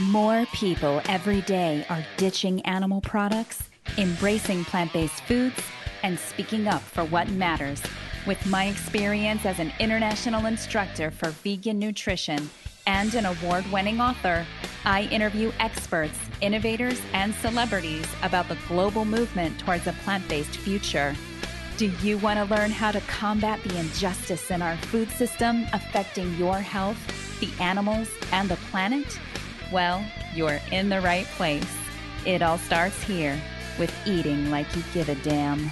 More people every day are ditching animal products, embracing plant based foods, and speaking up for what matters. With my experience as an international instructor for vegan nutrition and an award winning author, I interview experts, innovators, and celebrities about the global movement towards a plant based future. Do you want to learn how to combat the injustice in our food system affecting your health, the animals, and the planet? Well, you're in the right place. It all starts here with Eating Like You Give a Damn.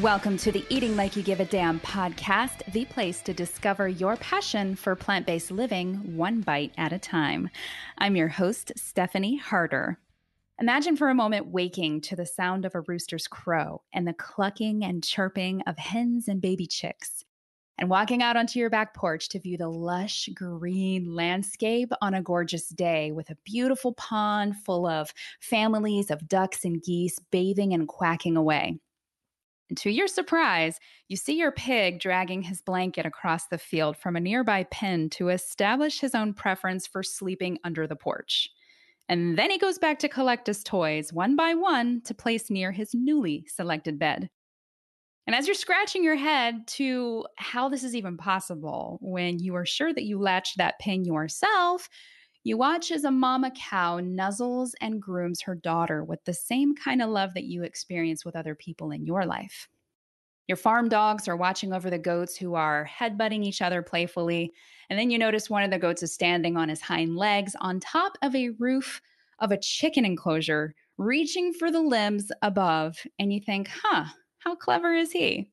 Welcome to the Eating Like You Give a Damn podcast, the place to discover your passion for plant based living one bite at a time. I'm your host, Stephanie Harder. Imagine for a moment waking to the sound of a rooster's crow and the clucking and chirping of hens and baby chicks and walking out onto your back porch to view the lush green landscape on a gorgeous day with a beautiful pond full of families of ducks and geese bathing and quacking away. And to your surprise, you see your pig dragging his blanket across the field from a nearby pen to establish his own preference for sleeping under the porch. And then he goes back to collect his toys one by one to place near his newly selected bed. And as you're scratching your head to how this is even possible when you are sure that you latched that pin yourself, you watch as a mama cow nuzzles and grooms her daughter with the same kind of love that you experience with other people in your life. Your farm dogs are watching over the goats who are headbutting each other playfully. And then you notice one of the goats is standing on his hind legs on top of a roof of a chicken enclosure, reaching for the limbs above. And you think, huh, how clever is he?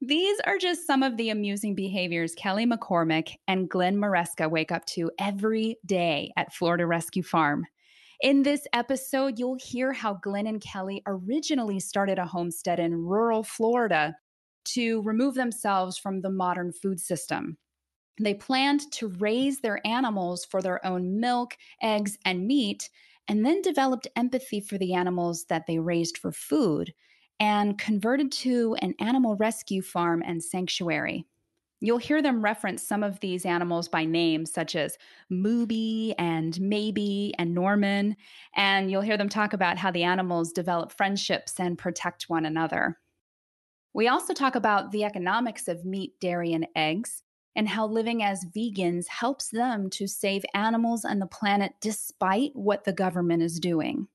These are just some of the amusing behaviors Kelly McCormick and Glenn Maresca wake up to every day at Florida Rescue Farm. In this episode, you'll hear how Glenn and Kelly originally started a homestead in rural Florida to remove themselves from the modern food system. They planned to raise their animals for their own milk, eggs, and meat, and then developed empathy for the animals that they raised for food and converted to an animal rescue farm and sanctuary. You'll hear them reference some of these animals by name, such as Moobee and Maybee and Norman, and you'll hear them talk about how the animals develop friendships and protect one another. We also talk about the economics of meat, dairy, and eggs, and how living as vegans helps them to save animals and the planet despite what the government is doing.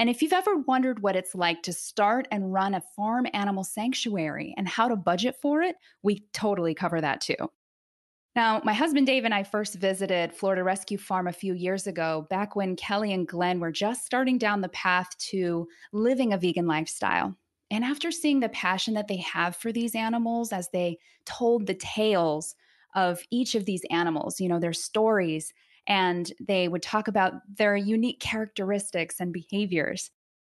And if you've ever wondered what it's like to start and run a farm animal sanctuary and how to budget for it, we totally cover that too. Now, my husband Dave and I first visited Florida Rescue Farm a few years ago, back when Kelly and Glenn were just starting down the path to living a vegan lifestyle. And after seeing the passion that they have for these animals as they told the tales of each of these animals, you know, their stories and they would talk about their unique characteristics and behaviors.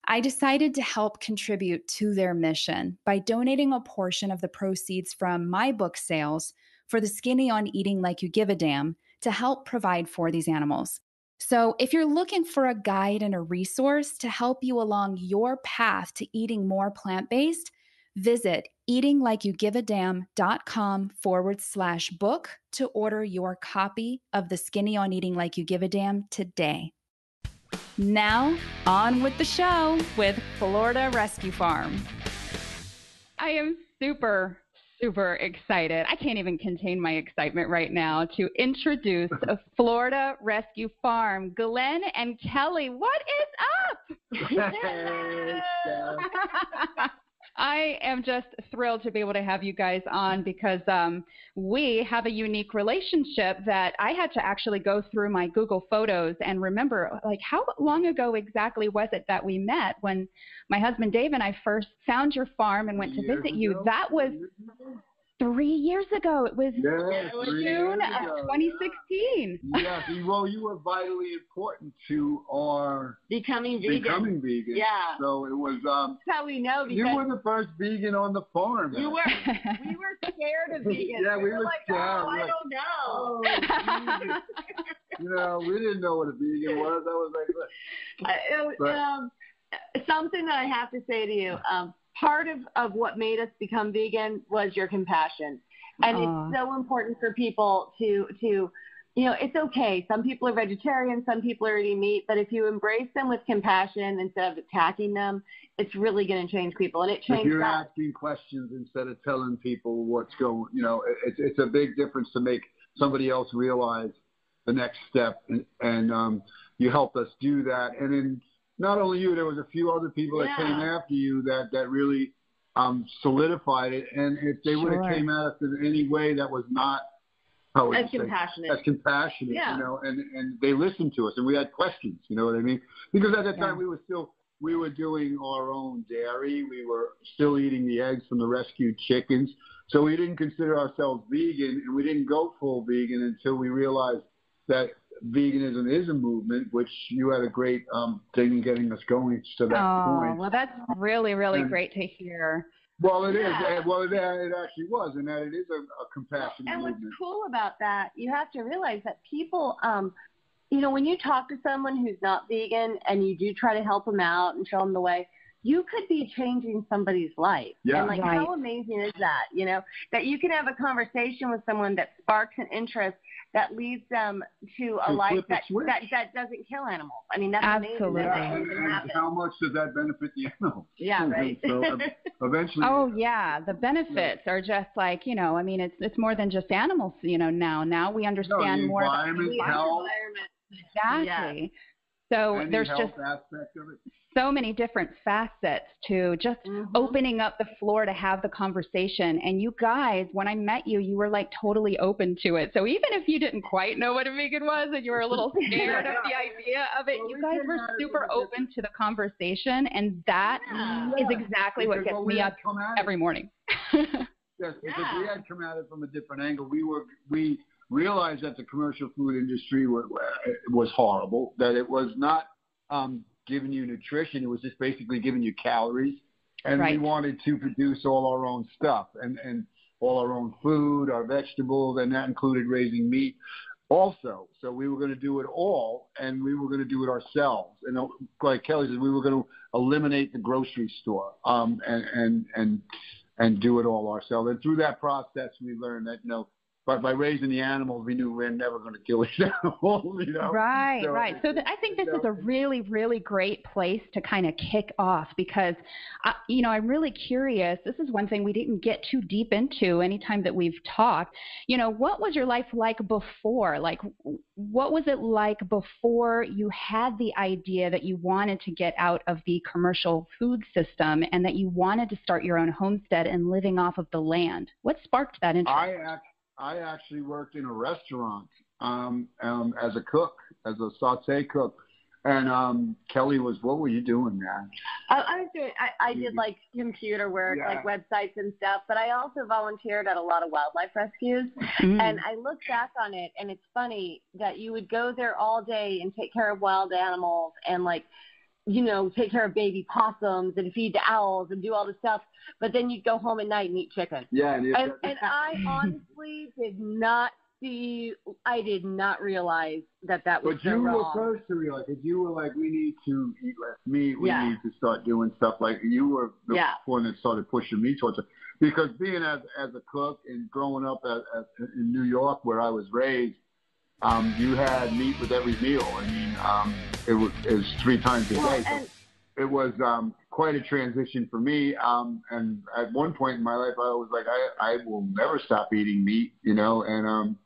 I decided to help contribute to their mission by donating a portion of the proceeds from my book sales for the Skinny on Eating Like You Give a Damn to help provide for these animals. So, if you're looking for a guide and a resource to help you along your path to eating more plant based, Visit eatinglikeyougiveadamn.com forward slash book to order your copy of The Skinny on Eating Like You Give a Damn today. Now, on with the show with Florida Rescue Farm. I am super, super excited. I can't even contain my excitement right now to introduce Florida Rescue Farm. Glenn and Kelly, what is up? I am just thrilled to be able to have you guys on because um, we have a unique relationship that I had to actually go through my Google Photos and remember, like, how long ago exactly was it that we met when my husband Dave and I first found your farm and went to visit you? That was three years ago. It was yeah, June of 2016. Yeah, well, you were vitally important to our becoming vegan. Becoming vegan. Yeah. So it was. Um, That's how we know. Because you were the first vegan on the farm. You were. we were scared of vegans. Yeah, we, we were, were like, scared. oh, I don't know. Oh, you know, we didn't know what a vegan was. That was like. Uh, it, but, um, something that I have to say to you. Um, part of, of what made us become vegan was your compassion. And Aww. it's so important for people to to you know, it's okay. Some people are vegetarian, some people are eating meat, but if you embrace them with compassion instead of attacking them, it's really going to change people. And it changes. If you're us. asking questions instead of telling people what's going, you know, it's it's a big difference to make somebody else realize the next step, and, and um, you helped us do that. And then not only you, there was a few other people that came after you that that really um, solidified it. And if they would have came at us in any way that was not how As you say, compassionate. as compassionate, Yeah. you know, and and they listened to us, and we had questions, you know what I mean? Because at that Yeah. time we were still we were doing our own dairy, we were still eating the eggs from the rescued chickens, so we didn't consider ourselves vegan, and we didn't go full vegan until we realized that veganism is a movement, which you had a great um, thing in getting us going to that Oh, point. well, that's really, really And- great to hear. Well, it is. Yeah. and- Well, it, it actually was, and that it is a, a compassionate And what's movement. cool about that, you have to realize that people, um, you know, when you talk to someone who's not vegan and you do try to help them out and show them the way, you could be changing somebody's life. Yeah. And like, Right. how amazing is that? You know, that you can have a conversation with someone that sparks an interest that leads them to a To life that, that that doesn't kill animals. I mean, that's Absolutely. amazing. Yeah, That and, can and happen. how much does that benefit the animals? Yeah, right. so um, eventually, Oh yeah, the benefits are just like you know. I mean, it's it's more than just animals. You know, now now we no, understand the more about environment, the health, exactly. So any there's just aspect of it. So many different facets to just Mhm. opening up the floor to have the conversation. And you guys, when I met you, you were like totally open to it. So even if you didn't quite know what a vegan was and you were a little scared of the idea of it, Well, you we guys were super open to the conversation. And that is Yeah. exactly what gets when me up come at it- every morning. Yes, because Yeah. we had come at it from a different angle. We were we realized that the commercial food industry was, was horrible. That it was not um, giving you nutrition; it was just basically giving you calories. And we wanted to produce all our own stuff and and all our own food, our vegetables, and that included raising meat. Also, so we were going to do it all, and we were going to do it ourselves. And uh, like Kelly said, we were going to eliminate the grocery store um, and and and and do it all ourselves. And through that process, we learned that you know, by by raising the animals, we knew we are never going to kill each animals. You know, Right, So- right. So th- I think this is a really, really great place to kind of kick off because, I, you know, I'm really curious. This is one thing we didn't get too deep into anytime that we've talked. You know, what was your life like before? Like, what was it like before you had the idea that you wanted to get out of the commercial food system and that you wanted to start your own homestead and living off of the land? What sparked that interest? I I actually worked in a restaurant um, um, as a cook, as a saute cook. And um, Kelly was, what were you doing, man? I, I was doing. I, I did like computer work, Yeah. like websites and stuff. But I also volunteered at a lot of wildlife rescues. Mm. And I look back on it, and it's funny that you would go there all day and take care of wild animals and like, you know, take care of baby possums and feed the owls and do all this stuff. But then you'd go home at night and eat chicken. Yeah, and, And, and I honestly did not see. I did not realize that that was But you were wrong. first to realize it. You were like, we need to eat less meat. We Yeah. need to start doing stuff like you were the Yeah. one that started pushing me towards it. Because being as as a cook and growing up at, at, in New York where I was raised, um, you had meat with every meal. I mean, um, it was it was three times a Well, day. So and it was um, quite a transition for me. Um, and at one point in my life, I was like, I, I will never stop eating meat, you know. And um,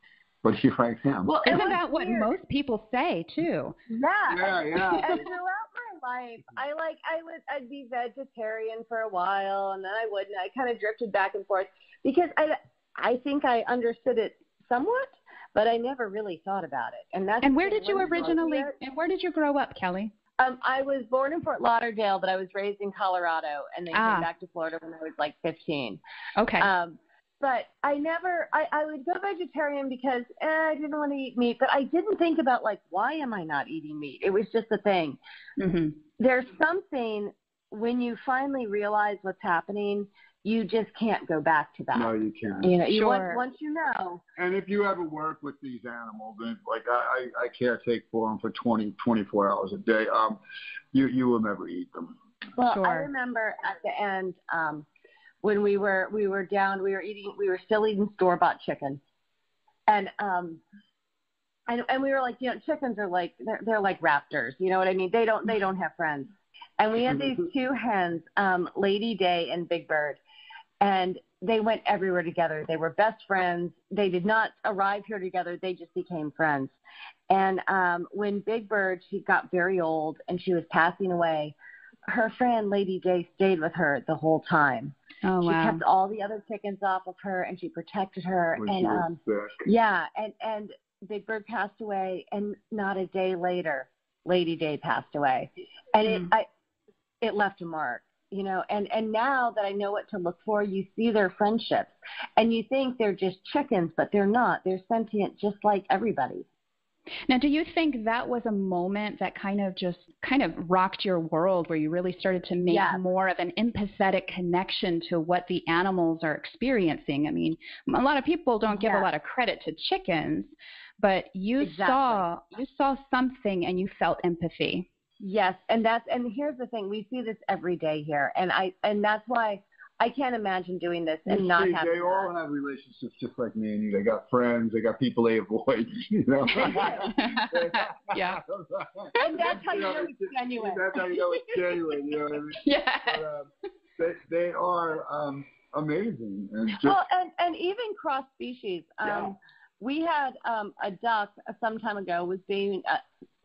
but here I am. well, it Isn't was that what weird. most people say too? Yeah. Yeah, yeah. and throughout my life, I like I would I'd be vegetarian for a while, and then I wouldn't. I kind of drifted back and forth because I I think I understood it somewhat, but I never really thought about it. And that's And where did you originally and where did you grow up, Kelly? Um, I was born in Fort Lauderdale, but I was raised in Colorado, and then Ah. came back to Florida when I was like 15. Okay. Um, but I never, I, I would go vegetarian because eh, I didn't want to eat meat, but I didn't think about like, why am I not eating meat? It was just a thing. hmm There's something when you finally realize what's happening, you just can't go back to that. No, you can't. You know, you once, Sure. once you know. And if you ever work with these animals, and like I, I, I caretake for them for 20, 24 hours a day, um, you you will never eat them. Well, I remember at the end um, when we were we were down, we were eating, we were still eating store bought chicken, and um, and and we were like, you know, chickens are like they're they're like raptors. You know what I mean? They don't they don't have friends. And we had these two hens, um, Lady Day and Big Bird, and they went everywhere together. They were best friends. They did not arrive here together. They just became friends. And um, when Big Bird she got very old and she was passing away, her friend Lady Day stayed with her the whole time. Oh she wow. kept all the other chickens off of her and she protected her When and she was um sick. yeah and and big bird passed away and not a day later lady day passed away and it Mm. i it left a mark you know and and now that i know what to look for you see their friendships and you think they're just chickens but they're not they're sentient just like everybody Now, do you think that was a moment that kind of just kind of rocked your world where you really started to make Yes. more of an empathetic connection to what the animals are experiencing? I mean, a lot of people don't give a lot of credit to chickens, but you Exactly. saw you saw something and you felt empathy. Yes, and that's and here's the thing: we see this every day here, and I and that's why I can't imagine doing this and not they, having. they all have relationships just like me and you. They got friends. They got people they avoid. You know. yeah. And that's how you know it's it's- genuine. That's how you know it's genuine. You know what I mean? Yeah. But, um, they they are um, amazing and just well, and and even cross species. Um, Yeah. We had um, a duck uh, some time ago was being uh,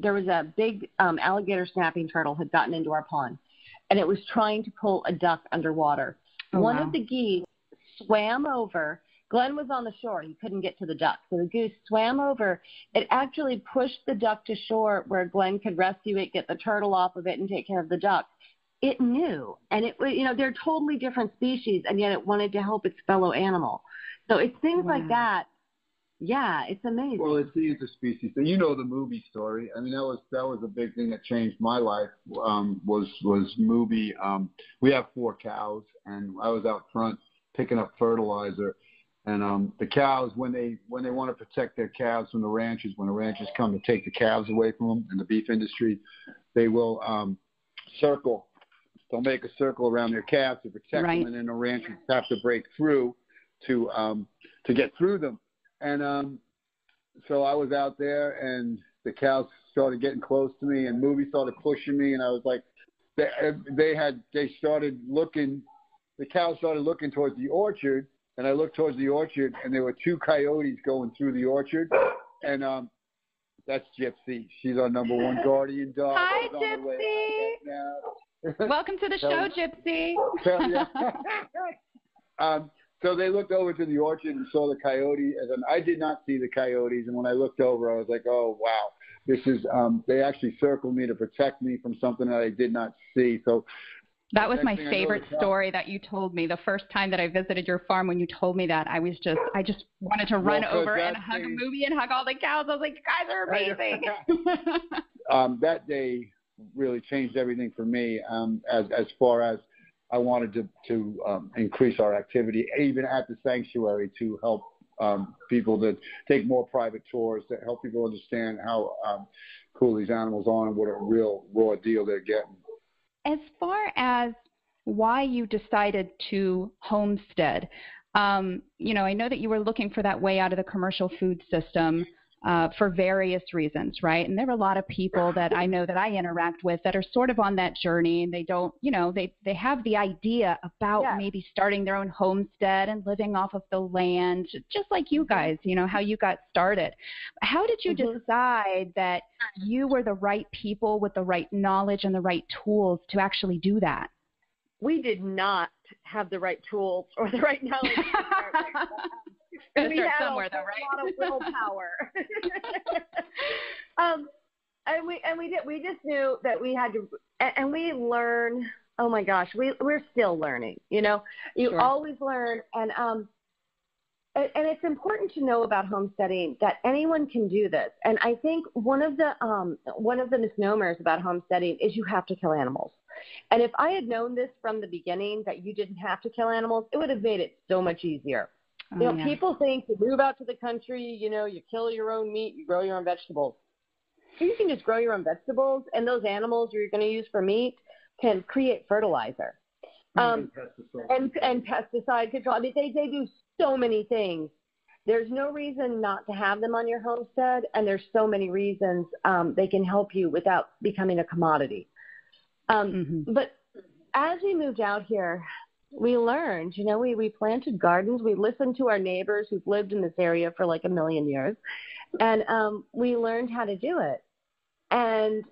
there was a big um, alligator snapping turtle had gotten into our pond, and it was trying to pull a duck underwater. Oh, One wow. of the geese swam over. Glenn was on the shore. He couldn't get to the duck. So the goose swam over. It actually pushed the duck to shore where Glenn could rescue it, get the turtle off of it, and take care of the duck. It knew. And it, you know, they're totally different species, and yet it wanted to help its fellow animal. So it's things Wow. like that. Yeah, it's amazing. Well, it's the interspecies thing. You know the Moobee story. I mean, that was that was a big thing that changed my life. Um, was was Moobee. Um, we have four cows, and I was out front picking up fertilizer. And um, the cows, when they when they want to protect their calves from the ranchers, when the ranchers come to take the calves away from them in the beef industry, they will um, circle. They'll make a circle around their calves to protect Right. them, and then the ranchers have to break through to um, to get through them. And um, so I was out there, and the cows started getting close to me, and Moobee started pushing me, and I was like, they, they had they started looking, the cows started looking towards the orchard, and I looked towards the orchard, and there were two coyotes going through the orchard, and um, that's Gypsy. She's our number one guardian dog. Hi, She's on the way out now. Welcome to the show, Gypsy. Um, so they looked over to the orchard and saw the coyote, and I did not see the coyotes. And when I looked over, I was like, "Oh wow, this is." Um, they actually circled me to protect me from something that I did not see. So That was my favorite story that you told me. The first time that I visited your farm, when you told me that, I was just, I just wanted to run Well, over and hug a thing- Moobee and hug all the cows. I was like, you guys are amazing. um, that day really changed everything for me. Um, as as far as I wanted to to um, increase our activity, even at the sanctuary, to help um, people to take more private tours, to help people understand how um, cool these animals are and what a real raw deal they're getting. as far as why you decided to homestead, um, you know, I know that you were looking for that way out of the commercial food system uh, for various reasons, right? And there are a lot of people that I know that I interact with that are sort of on that journey, and they don't, you know, they they have the idea about Yeah. maybe starting their own homestead and living off of the land, just like you guys, you know, how you got started. How did you Mhm. decide that you were the right people with the right knowledge and the right tools to actually do that? we did not have the right tools or the right knowledge. to start with. Gotta we start somewhere, though, right? lot of willpower. um, and we and we did. We just knew that we had to, and, and we learn. Oh my gosh, we we're still learning. You know, you Sure. always learn, and um, and, and it's important to know about homesteading that anyone can do this. And I think one of the um one of the misnomers about homesteading is you have to kill animals. And if I had known this from the beginning that you didn't have to kill animals, it would have made it so much easier. You Oh, know, yeah. people think you move out to the country, you know, you kill your own meat, you grow your own vegetables. You can just grow your own vegetables, and those animals you're going to use for meat can create fertilizer um, and and pesticide control. I mean, they they do so many things, there's no reason not to have them on your homestead, and there's so many reasons um, they can help you without becoming a commodity. Um, mm-hmm. But as we moved out here, we learned, you know, we, we planted gardens. We listened to our neighbors who've lived in this area for like a million years, and um, we learned how to do it. And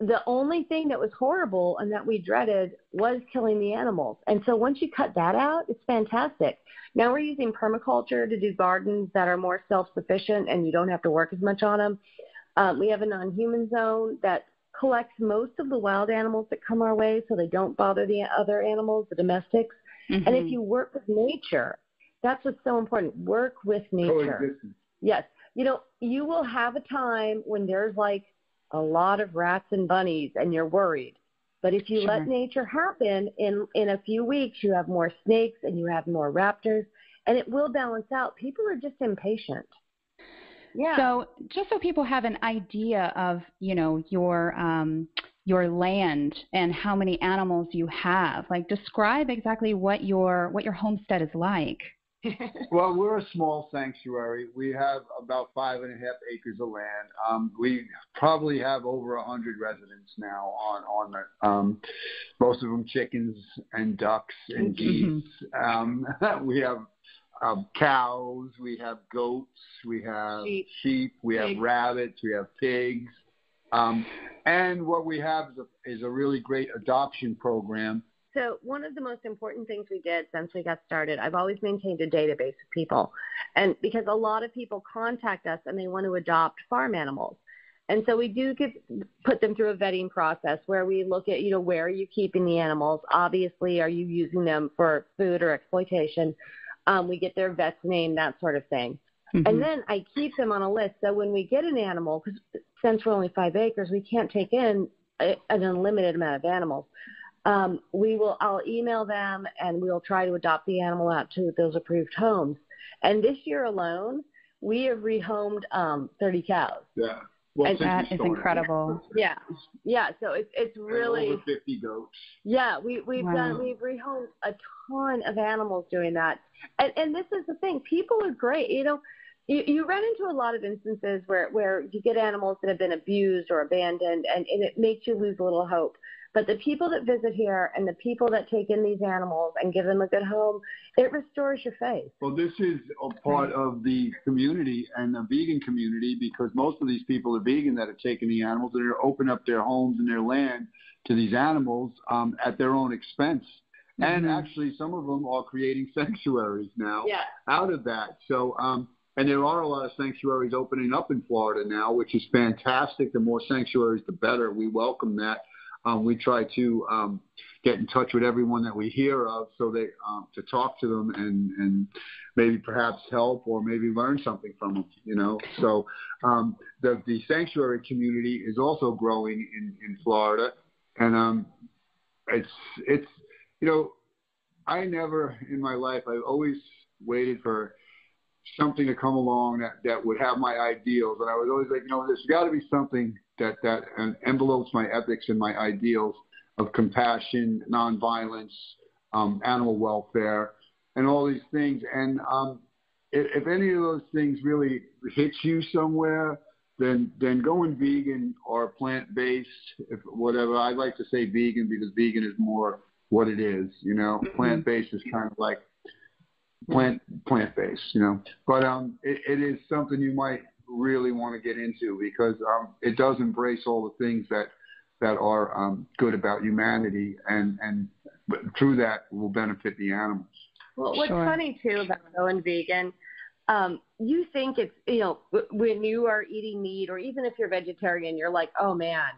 the only thing that was horrible and that we dreaded was killing the animals. And so once you cut that out, it's fantastic. Now we're using permaculture to do gardens that are more self sufficient and you don't have to work as much on them. Um, we have a non human zone that collects most of the wild animals that come our way so they don't bother the other animals, the domestics. Mm-hmm. And if mm-hmm. you work with nature, that's what's so important. Work with nature. Yes. You know, you will have a time when there's like a lot of rats and bunnies and you're worried. But if you sure. let nature happen, in in a few weeks you have more snakes and you have more raptors, and it will balance out. People are just impatient. Yeah. So just so people have an idea of you know your um, your land and how many animals you have, like describe exactly what your what your homestead is like. well, we're a small sanctuary. We have about five and a half acres of land. Um, we probably have over a hundred residents now on on the, um, most of them chickens and ducks and mm-hmm. geese. Um, we have um, cows, we have goats, we have sheep, sheep we pigs. have rabbits, we have pigs. Um, and what we have is a, is a really great adoption program so one of the most important things we did since we got started, I've always maintained a database of people. And because a lot of people contact us and they want to adopt farm animals. And so we do give, put them through a vetting process where we look at, you know, where are you keeping the animals? Obviously, are you using them for food or exploitation? Um, we get their vet's name, that sort of thing. Mm-hmm. And then I keep them on a list. So when we get an animal, because since we're only five acres, we can't take in a, an unlimited amount of animals um, we will I'll email them and we'll try to adopt the animal out to those approved homes. And this year alone, we have rehomed um, 30 cows. Yeah. Well, that is incredible. Yeah, yeah. So it's it's really over 50 goats. Yeah, we we've wow. done we've rehomed a ton of animals doing that, and and this is the thing. People are great. You know, you, you run into a lot of instances where where you get animals that have been abused or abandoned, and and it makes you lose a little hope. But the people that visit here and the people that take in these animals and give them a good home, it restores your faith. Well, this is a part of the community and the vegan community because most of these people are vegan that are taking the animals and are opening up their homes and their land to these animals um, at their own expense. Mm-hmm. And actually, some of them are creating sanctuaries now yeah. out of that. So, um, and there are a lot of sanctuaries opening up in Florida now, which is fantastic. The more sanctuaries, the better. We welcome that. Um, we try to um, get in touch with everyone that we hear of, so they um, to talk to them and and maybe perhaps help or maybe learn something from them. You know, so um, the the sanctuary community is also growing in in Florida, and um, it's it's you know, I never in my life I've always waited for something to come along that that would have my ideals, and I was always like, you know, there's got to be something that that envelopes my ethics and my ideals of compassion, nonviolence, um, animal welfare, and all these things. And um, if, if any of those things really hit you somewhere, then then going vegan or plant based, if whatever. I like to say vegan because vegan is more what it is. You know, mm-hmm. plant based is kind of like plant plant based. You know, but um, it, it is something you might really want to get into because um, it does embrace all the things that that are um, good about humanity, and and through that will benefit the animals. Well, what's sure. funny too about going vegan, um, you think it's you know when you are eating meat, or even if you're vegetarian, you're like, oh man,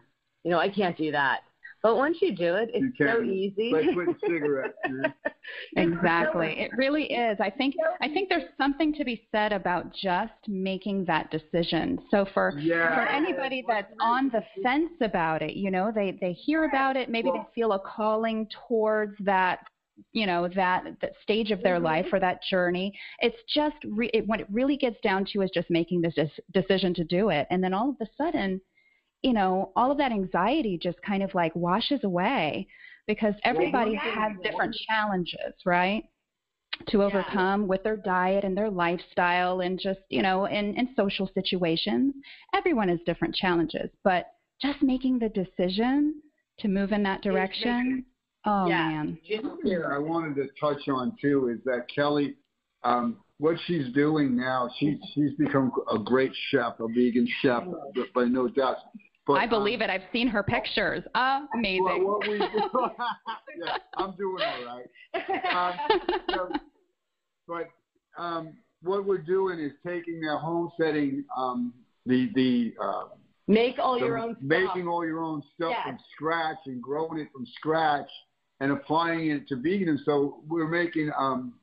you know I can't do that. But once you do it, it's so easy. Like quitting cigarettes. exactly. It really is. I think I think there's something to be said about just making that decision. So for yeah. for anybody that's on the fence about it, you know, they they hear about it, maybe well, they feel a calling towards that you know that that stage of their mm-hmm. life or that journey it's just re- it, what it really gets down to is just making this decision to do it and then all of a sudden you know, all of that anxiety just kind of like washes away because everybody has different challenges, right? to overcome with their diet and their lifestyle and just, you know, in, in social situations. Everyone has different challenges, but just making the decision to move in that direction. Oh yeah. man. Yeah, I wanted to touch on too is that Kelly, um, what she's doing now, she's she's become a great chef, a vegan chef, by no doubt. But, I believe um, it. I've seen her pictures. amazing. Well, what we, yeah, I'm doing all right. Um, so, but um, what we're doing is taking their homesteading, um, the the uh, make all the, your own stuff. making all your own stuff yes. from scratch and growing it from scratch and applying it to veganism. So we're making um,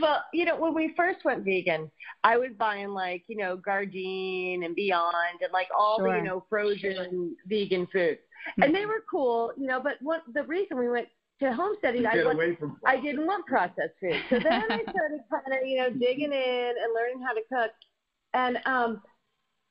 well, you know, when we first went vegan, I was buying like, you know, Gardein and Beyond and like all sure. the, you know, frozen vegan foods. And they were cool, you know, but what the reason we went to homesteading, I, want, I didn't want processed food. So then I started kind of, you know, digging in and learning how to cook. And um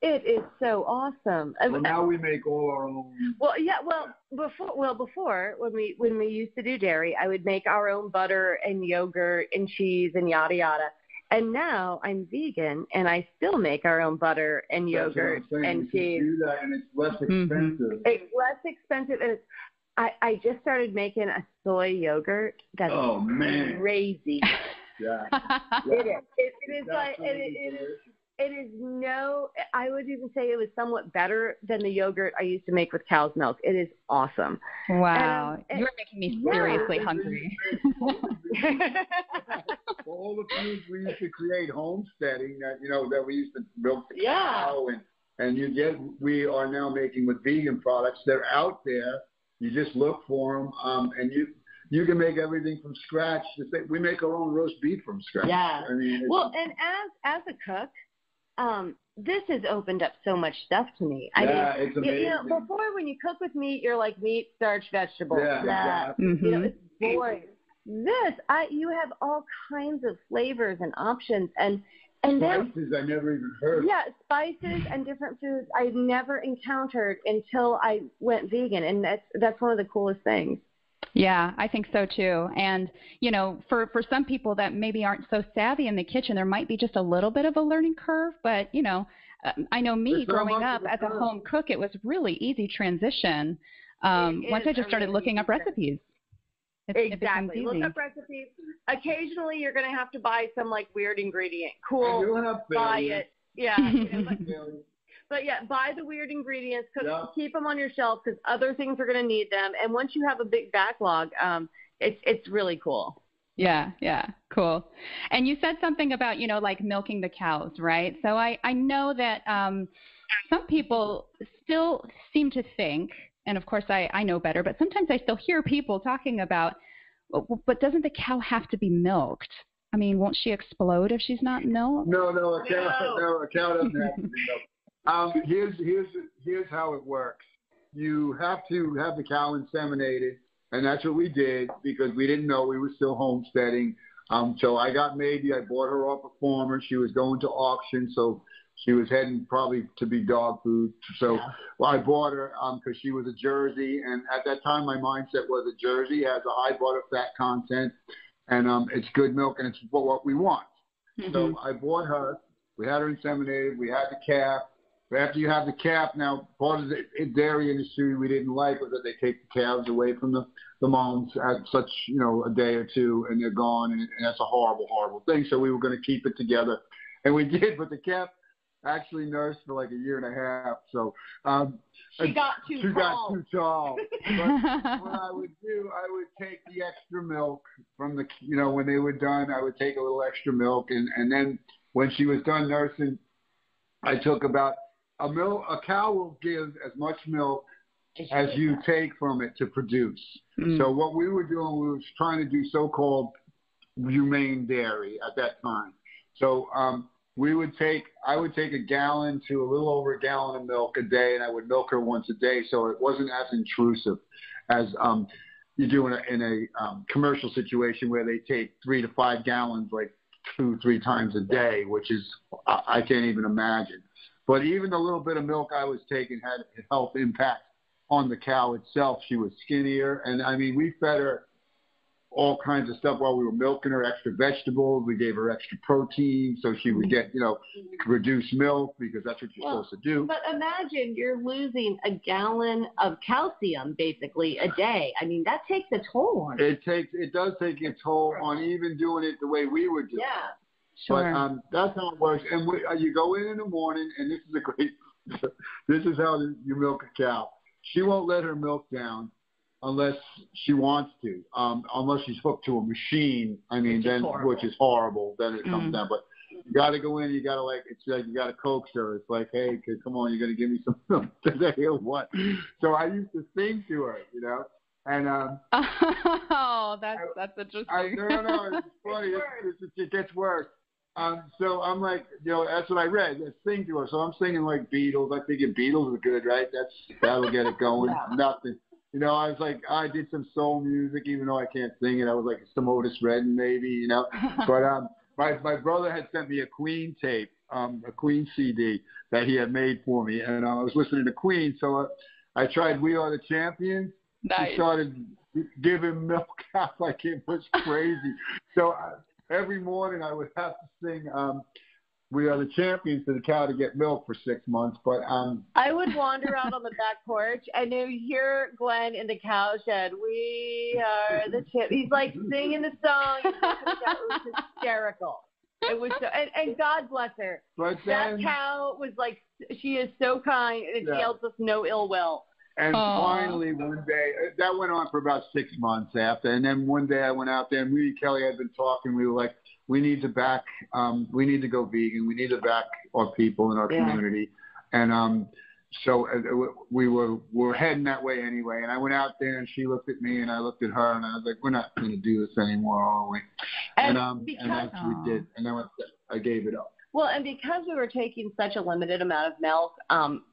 it is so awesome. Well, now we make all our own. Well, yeah. Well, before, well, before when we when we used to do dairy, I would make our own butter and yogurt and cheese and yada yada. And now I'm vegan, and I still make our own butter and yogurt and cheese. Do that, and it's less mm-hmm. expensive. Mm-hmm. It's less expensive, and it's. I, I just started making a soy yogurt that's oh, man. crazy. yeah. It is. It, it is like it, it is it is no i would even say it was somewhat better than the yogurt i used to make with cow's milk it is awesome wow and, um, you're making me seriously yeah. hungry all the foods we used to create homesteading that you know that we used to milk the yeah. cow and and you get we are now making with vegan products they're out there you just look for them um, and you you can make everything from scratch. We make our own roast beef from scratch. Yeah. I mean, well, and as as a cook, um, this has opened up so much stuff to me. I yeah, mean, it's amazing. You know, before when you cook with meat, you're like meat, starch, vegetables. Yeah, exactly. mm-hmm. You know, it's boring. This, I, you have all kinds of flavors and options, and and spices I never even heard. Yeah, spices and different foods I never encountered until I went vegan, and that's that's one of the coolest things. Yeah, I think so too. And you know, for for some people that maybe aren't so savvy in the kitchen, there might be just a little bit of a learning curve. But you know, uh, I know me growing up as a home cook, it was really easy transition. Um, once I just started looking up recipes. It, exactly. It Look up recipes. Occasionally, you're going to have to buy some like weird ingredient. Cool. Buy it. Yeah. You know, But yeah, buy the weird ingredients, cook, yeah. keep them on your shelf because other things are going to need them. And once you have a big backlog, um, it's it's really cool. Yeah, yeah, cool. And you said something about you know like milking the cows, right? So I I know that um, some people still seem to think, and of course I I know better, but sometimes I still hear people talking about, but doesn't the cow have to be milked? I mean, won't she explode if she's not milked? No, no, a cow, no, no a cow doesn't have to be milked. Um, here's here's here's how it works. You have to have the cow inseminated, and that's what we did because we didn't know we were still homesteading. Um, so I got Maybee I bought her off a farmer. She was going to auction, so she was heading probably to be dog food. So well, I bought her because um, she was a Jersey, and at that time my mindset was a Jersey has a high butter fat content, and um, it's good milk, and it's what we want. Mm-hmm. So I bought her. We had her inseminated. We had the calf. But after you have the calf, now part of the dairy industry we didn't like was that they take the calves away from the the moms at such you know a day or two, and they're gone, and, and that's a horrible, horrible thing. So we were going to keep it together, and we did. But the calf actually nursed for like a year and a half. So um, she got too she tall. got too tall. But what I would do, I would take the extra milk from the you know when they were done, I would take a little extra milk, and and then when she was done nursing, I took about a milk a cow will give as much milk as you take from it to produce. Mm. So what we were doing, we was trying to do so-called humane dairy at that time. So um, we would take, I would take a gallon to a little over a gallon of milk a day, and I would milk her once a day, so it wasn't as intrusive as um, you do in a, in a um, commercial situation where they take three to five gallons like two, three times a day, which is I, I can't even imagine. But even the little bit of milk I was taking had a health impact on the cow itself. She was skinnier, and I mean, we fed her all kinds of stuff while we were milking her, extra vegetables. We gave her extra protein so she would get, you know, reduce milk because that's what you're well, supposed to do. But imagine you're losing a gallon of calcium basically a day. I mean, that takes a toll on it. It takes, it does take a toll on even doing it the way we would do yeah. it. Sure. But um, that's how it works. And we, uh, you go in in the morning, and this is a great. this is how you milk a cow. She won't let her milk down unless she wants to. Um, unless she's hooked to a machine. I mean, which then is which is horrible. Then it comes mm-hmm. down. But you got to go in. You got to like. It's like you got to coax her. It's like, hey, kid, come on, you're gonna give me some milk today or what? So I used to sing to her, you know. And um, oh, that's that's interesting. I, no, no, no, it's funny. It, it, it gets worse. Um, so I'm like, you know, that's what I read. Let's sing to her. So I'm singing like Beatles. I figured Beatles are good, right? That's that'll get it going. yeah. Nothing. You know, I was like, I did some soul music, even though I can't sing it. I was like some Otis Redding, maybe, you know. but um, my my brother had sent me a Queen tape, um, a Queen CD that he had made for me, and uh, I was listening to Queen. So uh, I tried "We Are the Champions." Nice. He started giving milk out like it was crazy. so uh, every morning I would have to sing um, "We Are the Champions" to the cow to get milk for six months. But um, I would wander out on the back porch and you hear Glenn in the cow shed. We are the champ. He's like singing the song. It was hysterical. It was so, and, and God bless her. But then, that cow was like, she is so kind, and yeah. she helps us no ill will. And Aww. finally, one day, that went on for about six months after. And then one day I went out there and me and Kelly had been talking. We were like, we need to back, um, we need to go vegan. We need to back our people in our yeah. community. And um, so uh, we were we were heading that way anyway. And I went out there and she looked at me and I looked at her and I was like, we're not going to do this anymore, are we? And, and um, because, and that's what we did. And then I gave it up. Well, and because we were taking such a limited amount of milk, um,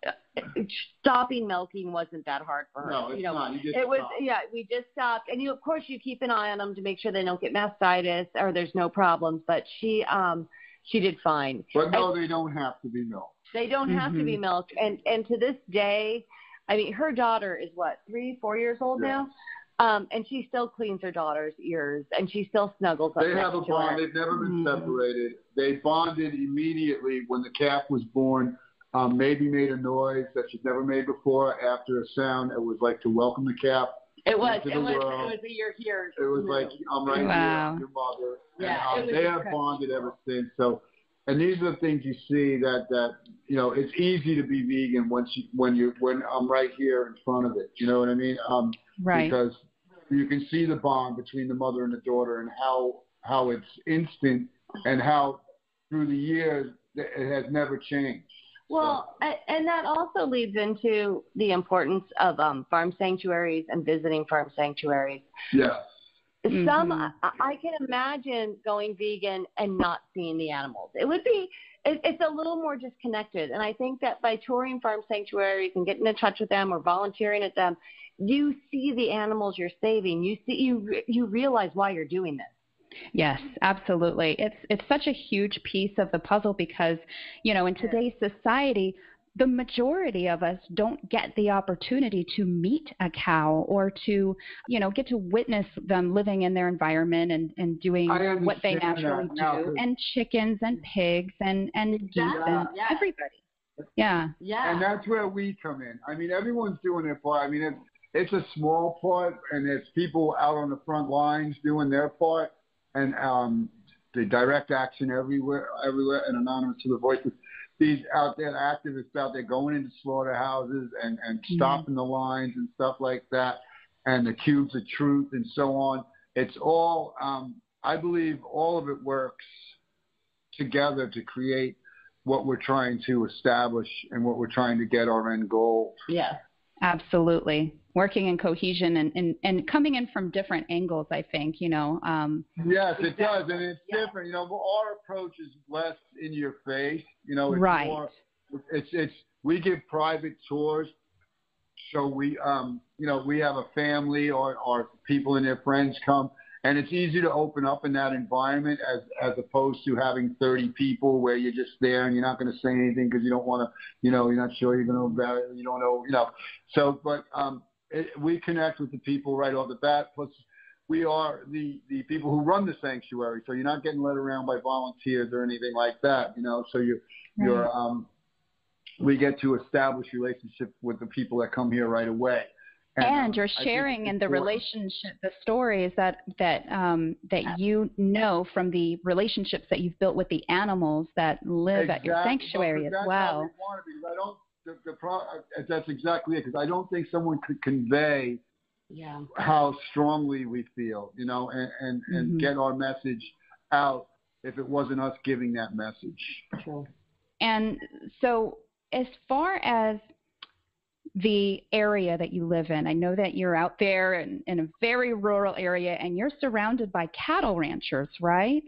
stopping milking wasn't that hard for her. No, it's you know, not. You just it was stopped. yeah, we just stopped, and you of course you keep an eye on them to make sure they don't get mastitis or there's no problems. But she um she did fine. But no, and they don't have to be milked. They don't mm-hmm. have to be mm-hmm. milked, and and to this day, I mean, her daughter is what three, four years old yeah. now. Um, and she still cleans her daughter's ears, and she still snuggles up They have a bond. Her. They've never been mm-hmm. separated. They bonded immediately when the calf was born um, Maybee made a noise that she'd never made before after a sound. It was like to welcome the calf. It was. It was, it was a year here. It was like I'm right wow. here, your mother. Yeah, and, um, they have bonded ever since. So, and these are the things you see that that you know it's easy to be vegan once you when you when I'm right here in front of it. You know what I mean? Um, right. Because you can see the bond between the mother and the daughter and how how it's instant and how through the years it has never changed. Well, so. and that also leads into the importance of um, farm sanctuaries and visiting farm sanctuaries. Yeah. Some mm-hmm. I can imagine going vegan and not seeing the animals. It would be it's a little more disconnected, and I think that by touring farm sanctuaries and getting in touch with them or volunteering at them, you see the animals you're saving. You see you you realize why you're doing this. Yes, absolutely. It's it's such a huge piece of the puzzle because, you know, in today's society, the majority of us don't get the opportunity to meet a cow or to, you know, get to witness them living in their environment and, and doing what they naturally do. And chickens and pigs and, and geese and yeah. everybody. Yeah. Yeah. And that's where we come in. I mean, everyone's doing their part. I mean, it's, it's a small part, and it's people out on the front lines doing their part and um, the direct action everywhere, everywhere, and Anonymous for the Voiceless. These out there activists out there going into slaughterhouses and and mm-hmm. stopping the lines and stuff like that, and the cubes of truth and so on. It's all, um, I believe, all of it works together to create what we're trying to establish and what we're trying to get our end goal. Yeah. Absolutely. Working in cohesion and, and, and coming in from different angles, I think, you know. Um, yes, it does. And it's yeah. different. You know, our approach is less in your face. You know, it's right. more, it's, it's, we give private tours. So we, um, you know, we have a family or, or people and their friends come and it's easy to open up in that environment as as opposed to having 30 people where you're just there and you're not going to say anything because you don't want to, you know, you're not sure you're going to you don't know, you know. So, but um, it, we connect with the people right off the bat. Plus, we are the the people who run the sanctuary. So you're not getting led around by volunteers or anything like that. You know, so you right. you're um, we get to establish relationships with the people that come here right away. And, you're sharing in the relationship, the stories that that um, that you know from the relationships that you've built with the animals that live exactly. at your sanctuary well, as well. We I don't. The, the pro, that's exactly it because I don't think someone could convey yeah. how strongly we feel, you know, and and, and mm-hmm. get our message out if it wasn't us giving that message. Sure. And so, as far as the area that you live in. I know that you're out there in, in, a very rural area and you're surrounded by cattle ranchers, right?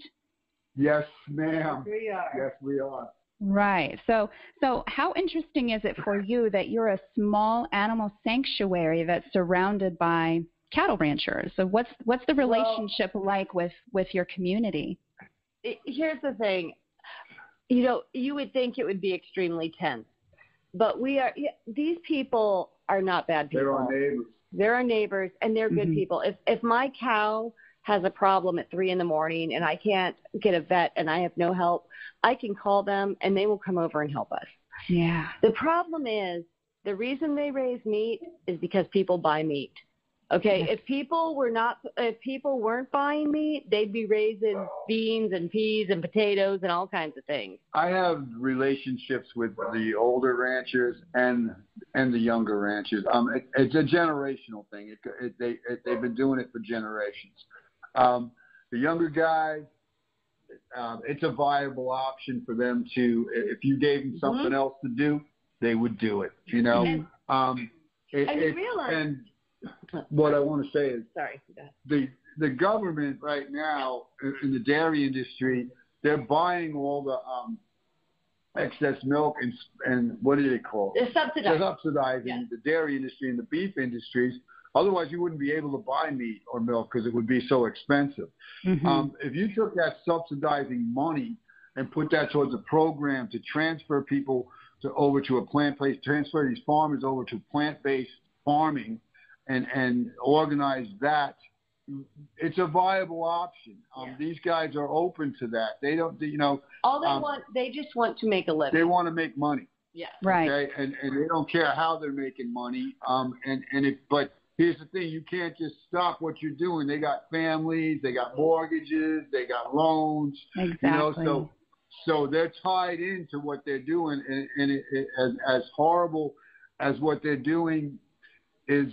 Yes, ma'am. Yes, we are. Yes, we are. Right. So, so how interesting is it for you that you're a small animal sanctuary that's surrounded by cattle ranchers? So, what's what's the relationship well, like with with your community? Here's the thing. You know, you would think it would be extremely tense, but we are. These people are not bad people. They're our neighbors. They're our neighbors, and they're good mm-hmm. people. If if my cow has a problem at three in the morning and I can't get a vet and I have no help, I can call them and they will come over and help us. Yeah. The problem is the reason they raise meat is because people buy meat. Okay, if people were not, if people weren't buying meat, they'd be raising beans and peas and potatoes and all kinds of things. I have relationships with the older ranchers and and the younger ranchers. Um, it, it's a generational thing. It, it, they it, they've been doing it for generations. Um, the younger guys, um, it's a viable option for them to, if you gave them something mm-hmm. else to do, they would do it. You know, and, um, it, I it, realize. And what I want to say is, sorry, the the government right now in the dairy industry, they're buying all the um, excess milk and and what do they call? They're subsidizing. They're subsidizing yeah. the dairy industry and the beef industries Otherwise, you wouldn't be able to buy meat or milk because it would be so expensive. Mm-hmm. Um, if you took that subsidizing money and put that towards a program to transfer people to over to a plant-based, transfer these farmers over to plant-based farming, and and organize that, it's a viable option. Um, yeah. These guys are open to that. They don't, you know. All they um, want, they just want to make a living. They want to make money. Yeah. Right. Okay, and and they don't care how they're making money. Um, and and it, but here's the thing: you can't just stop what you're doing. They got families, they got mortgages, they got loans. Exactly. You know, so so they're tied into what they're doing, and, and it, it, as as horrible as what they're doing is,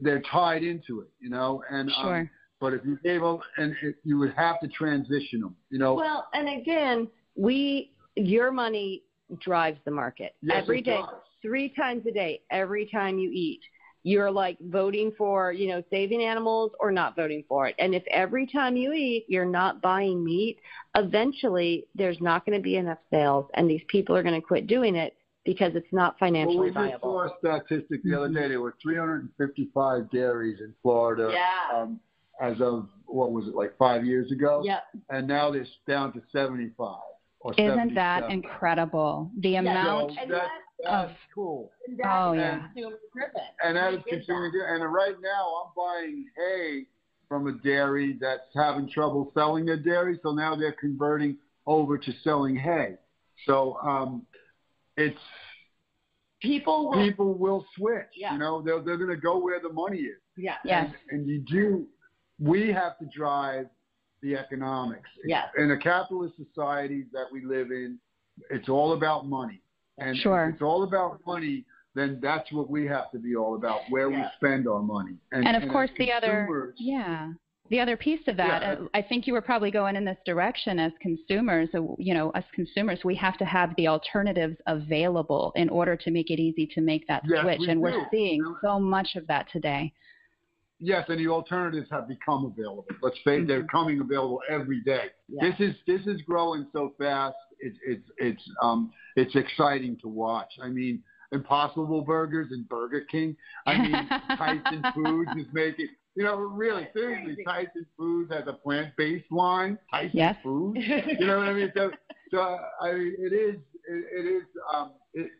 they're tied into it. You know, and um, sure. Um, but if you gave them, and it, you would have to transition them. You know. Well, and again, we your money drives the market yes, every day, does. three times a day, every time you eat you're like voting for, you know, saving animals or not voting for it. And if every time you eat, you're not buying meat, eventually there's not going to be enough sales and these people are going to quit doing it because it's not financially well, we viable. Well, we saw a statistic the other day. There were 355 dairies in Florida yeah. um, as of, what was it, like five years ago? Yeah. And now they're down to 75. or Isn't that incredible? The amount so that, that's of cool. Oh yeah. And that is continuing to. And right now, I'm buying hay from a dairy that's having trouble selling their dairy, so now they're converting over to selling hay. So um, it's people will, people will switch. Yeah. You know, they're they're going to go where the money is. Yeah. Yes. And, and you do. We have to drive the economics. Yes. In a capitalist society that we live in, it's all about money. And sure. if it's all about money, then that's what we have to be all about, where yeah. we spend our money. And, and of and course, the other, yeah, the other piece of that, yeah. uh, I think you were probably going in this direction as consumers. Uh, you know, as consumers, we have to have the alternatives available in order to make it easy to make that yes, switch. We and do. we're seeing so much of that today. Yes, and the alternatives have become available. Let's face it, they're mm-hmm. coming available every day. Yeah. This is this is growing so fast. It's it's it's um it's exciting to watch. I mean, Impossible Burgers and Burger King. I mean, Tyson Foods is making. You know, really, seriously, Tyson Foods has a plant-based line. Tyson yes. Foods. You know what I mean? So, so I mean, it is. It, it is. Um, it,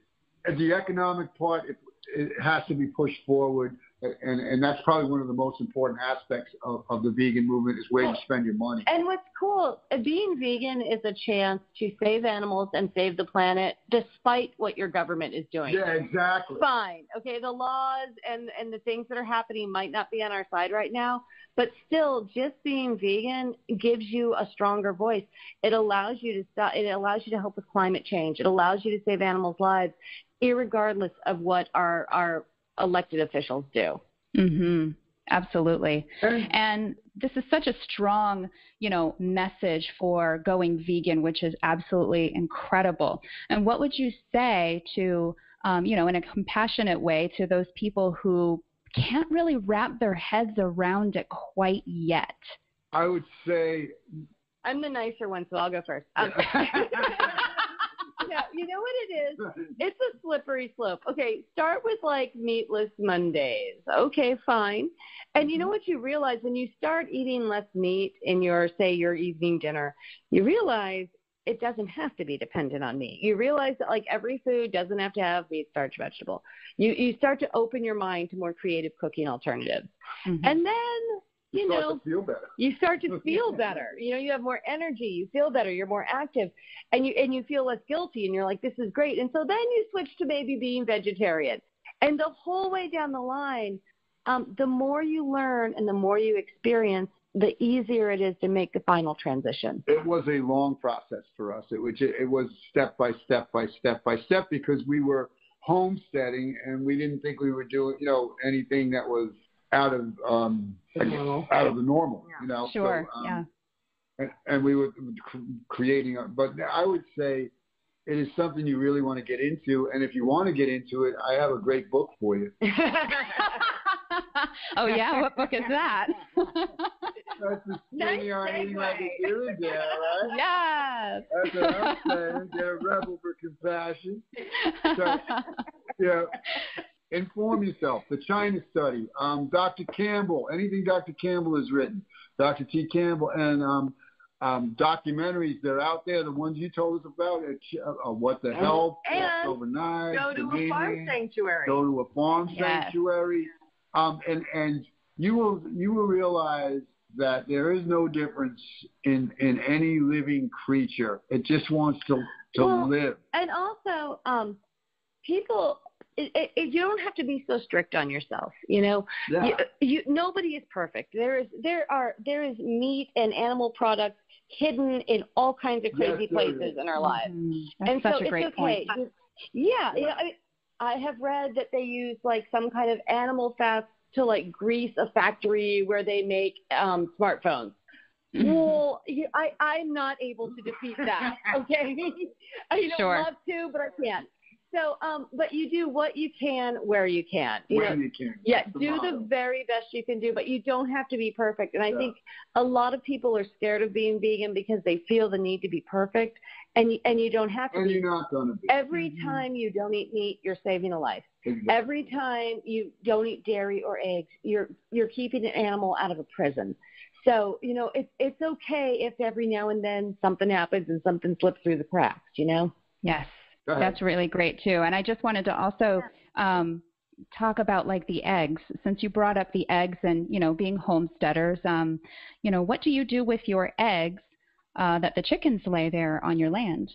the economic part. It, it has to be pushed forward and and that's probably one of the most important aspects of, of the vegan movement is where you spend your money. And what's cool, being vegan is a chance to save animals and save the planet, despite what your government is doing. Yeah, exactly. Fine, okay. The laws and and the things that are happening might not be on our side right now, but still, just being vegan gives you a stronger voice. It allows you to stop. It allows you to help with climate change. It allows you to save animals' lives, regardless of what our our elected officials do. Mm-hmm. Absolutely. And this is such a strong, you know, message for going vegan, which is absolutely incredible. And what would you say to, um, you know, in a compassionate way to those people who can't really wrap their heads around it quite yet? I would say I'm the nicer one, so I'll go first. Um, yeah, you know what it is? It's a slippery slope. Okay, start with like meatless Mondays. Okay, fine. And you know what you realize when you start eating less meat in your say your evening dinner, you realize it doesn't have to be dependent on meat. You realize that like every food doesn't have to have meat, starch, vegetable. You you start to open your mind to more creative cooking alternatives. Mhm. And then you, know to feel better. you start to feel better you know you have more energy you feel better you're more active and you and you feel less guilty and you're like this is great and so then you switch to maybe being vegetarian and the whole way down the line um, the more you learn and the more you experience the easier it is to make the final transition It was a long process for us. It was it was step by step by step by step because we were homesteading and we didn't think we were doing you know anything that was out of um out of the normal. You know. Sure. So, um, yeah. and, and we were creating. A, but I would say it is something you really want to get into, and if you want to get into it, I have a great book for you. oh yeah, what book is that? That's the skinny on eating like a human bear, right? yes. That's what I'm saying. Get a rebel for compassion. So, yeah. Inform yourself. The China study. Um, Dr. Campbell. Anything Dr. Campbell has written. Dr. T. Campbell and um, um, documentaries. that are out there. The ones you told us about. Uh, uh, What the Health? And overnight. go to a farm sanctuary Go to a farm Yes. sanctuary. Um, and and you will you will realize that there is no difference in in any living creature. It just wants to to Well, live. and also um people it, it, it, you don't have to be so strict on yourself you know Yeah. you, you nobody is perfect there is there are there is meat and animal products hidden in all kinds of crazy Yes, places is. in our lives Mhm. That's and such so a great it's okay point. yeah you know, I, I have read that they use like some kind of animal fats to like grease a factory where they make um smartphones Mm-hmm. well, you, I I'm not able to defeat that. Okay, I don't Sure. love to, but I can't. So, um, but you do what you can where you can. You know, you can. yeah, the do motto. the very best you can do, but you don't have to be perfect. And I Yeah. think a lot of people are scared of being vegan because they feel the need to be perfect, and you, and you don't have to And be. you're not gonna be. Every Mhm. time you don't eat meat, you're saving a life. Exactly. Every time you don't eat dairy or eggs, you're you're keeping an animal out of a prison. So you know it's it's okay if every now and then something happens and something slips through the cracks. You know. Yes. Go ahead. That's really great too. And I just wanted to also um, talk about like the eggs, since you brought up the eggs and you know being homesteaders. Um, you know, what do you do with your eggs uh, that the chickens lay there on your land?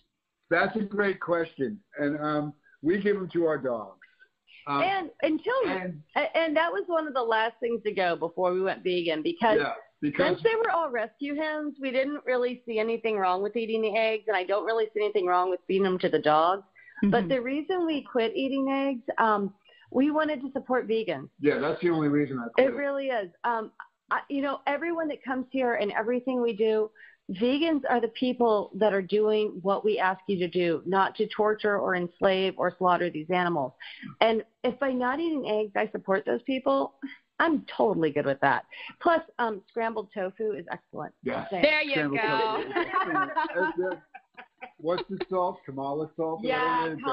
That's a great question, and um, we give them to our dogs. Um, and until and a- and that was one of the last things to go before we went vegan because yeah, because since they were all rescue hens, we didn't really see anything wrong with eating the eggs, and I don't really see anything wrong with feeding them to the dogs. But Mhm. the reason we quit eating eggs, um, we wanted to support vegans. yeah, that's the only reason I quit. It really is. Um, I, you know, everyone that comes here and everything we do, vegans are the people that are doing what we ask you to do, not to torture or enslave or slaughter these animals. And if by not eating eggs I support those people, I'm totally good with that. Plus, um, scrambled tofu is excellent. Yeah. There you Scrambled go. That's. What's the salt? Kamala salt? Yeah, whatever it is?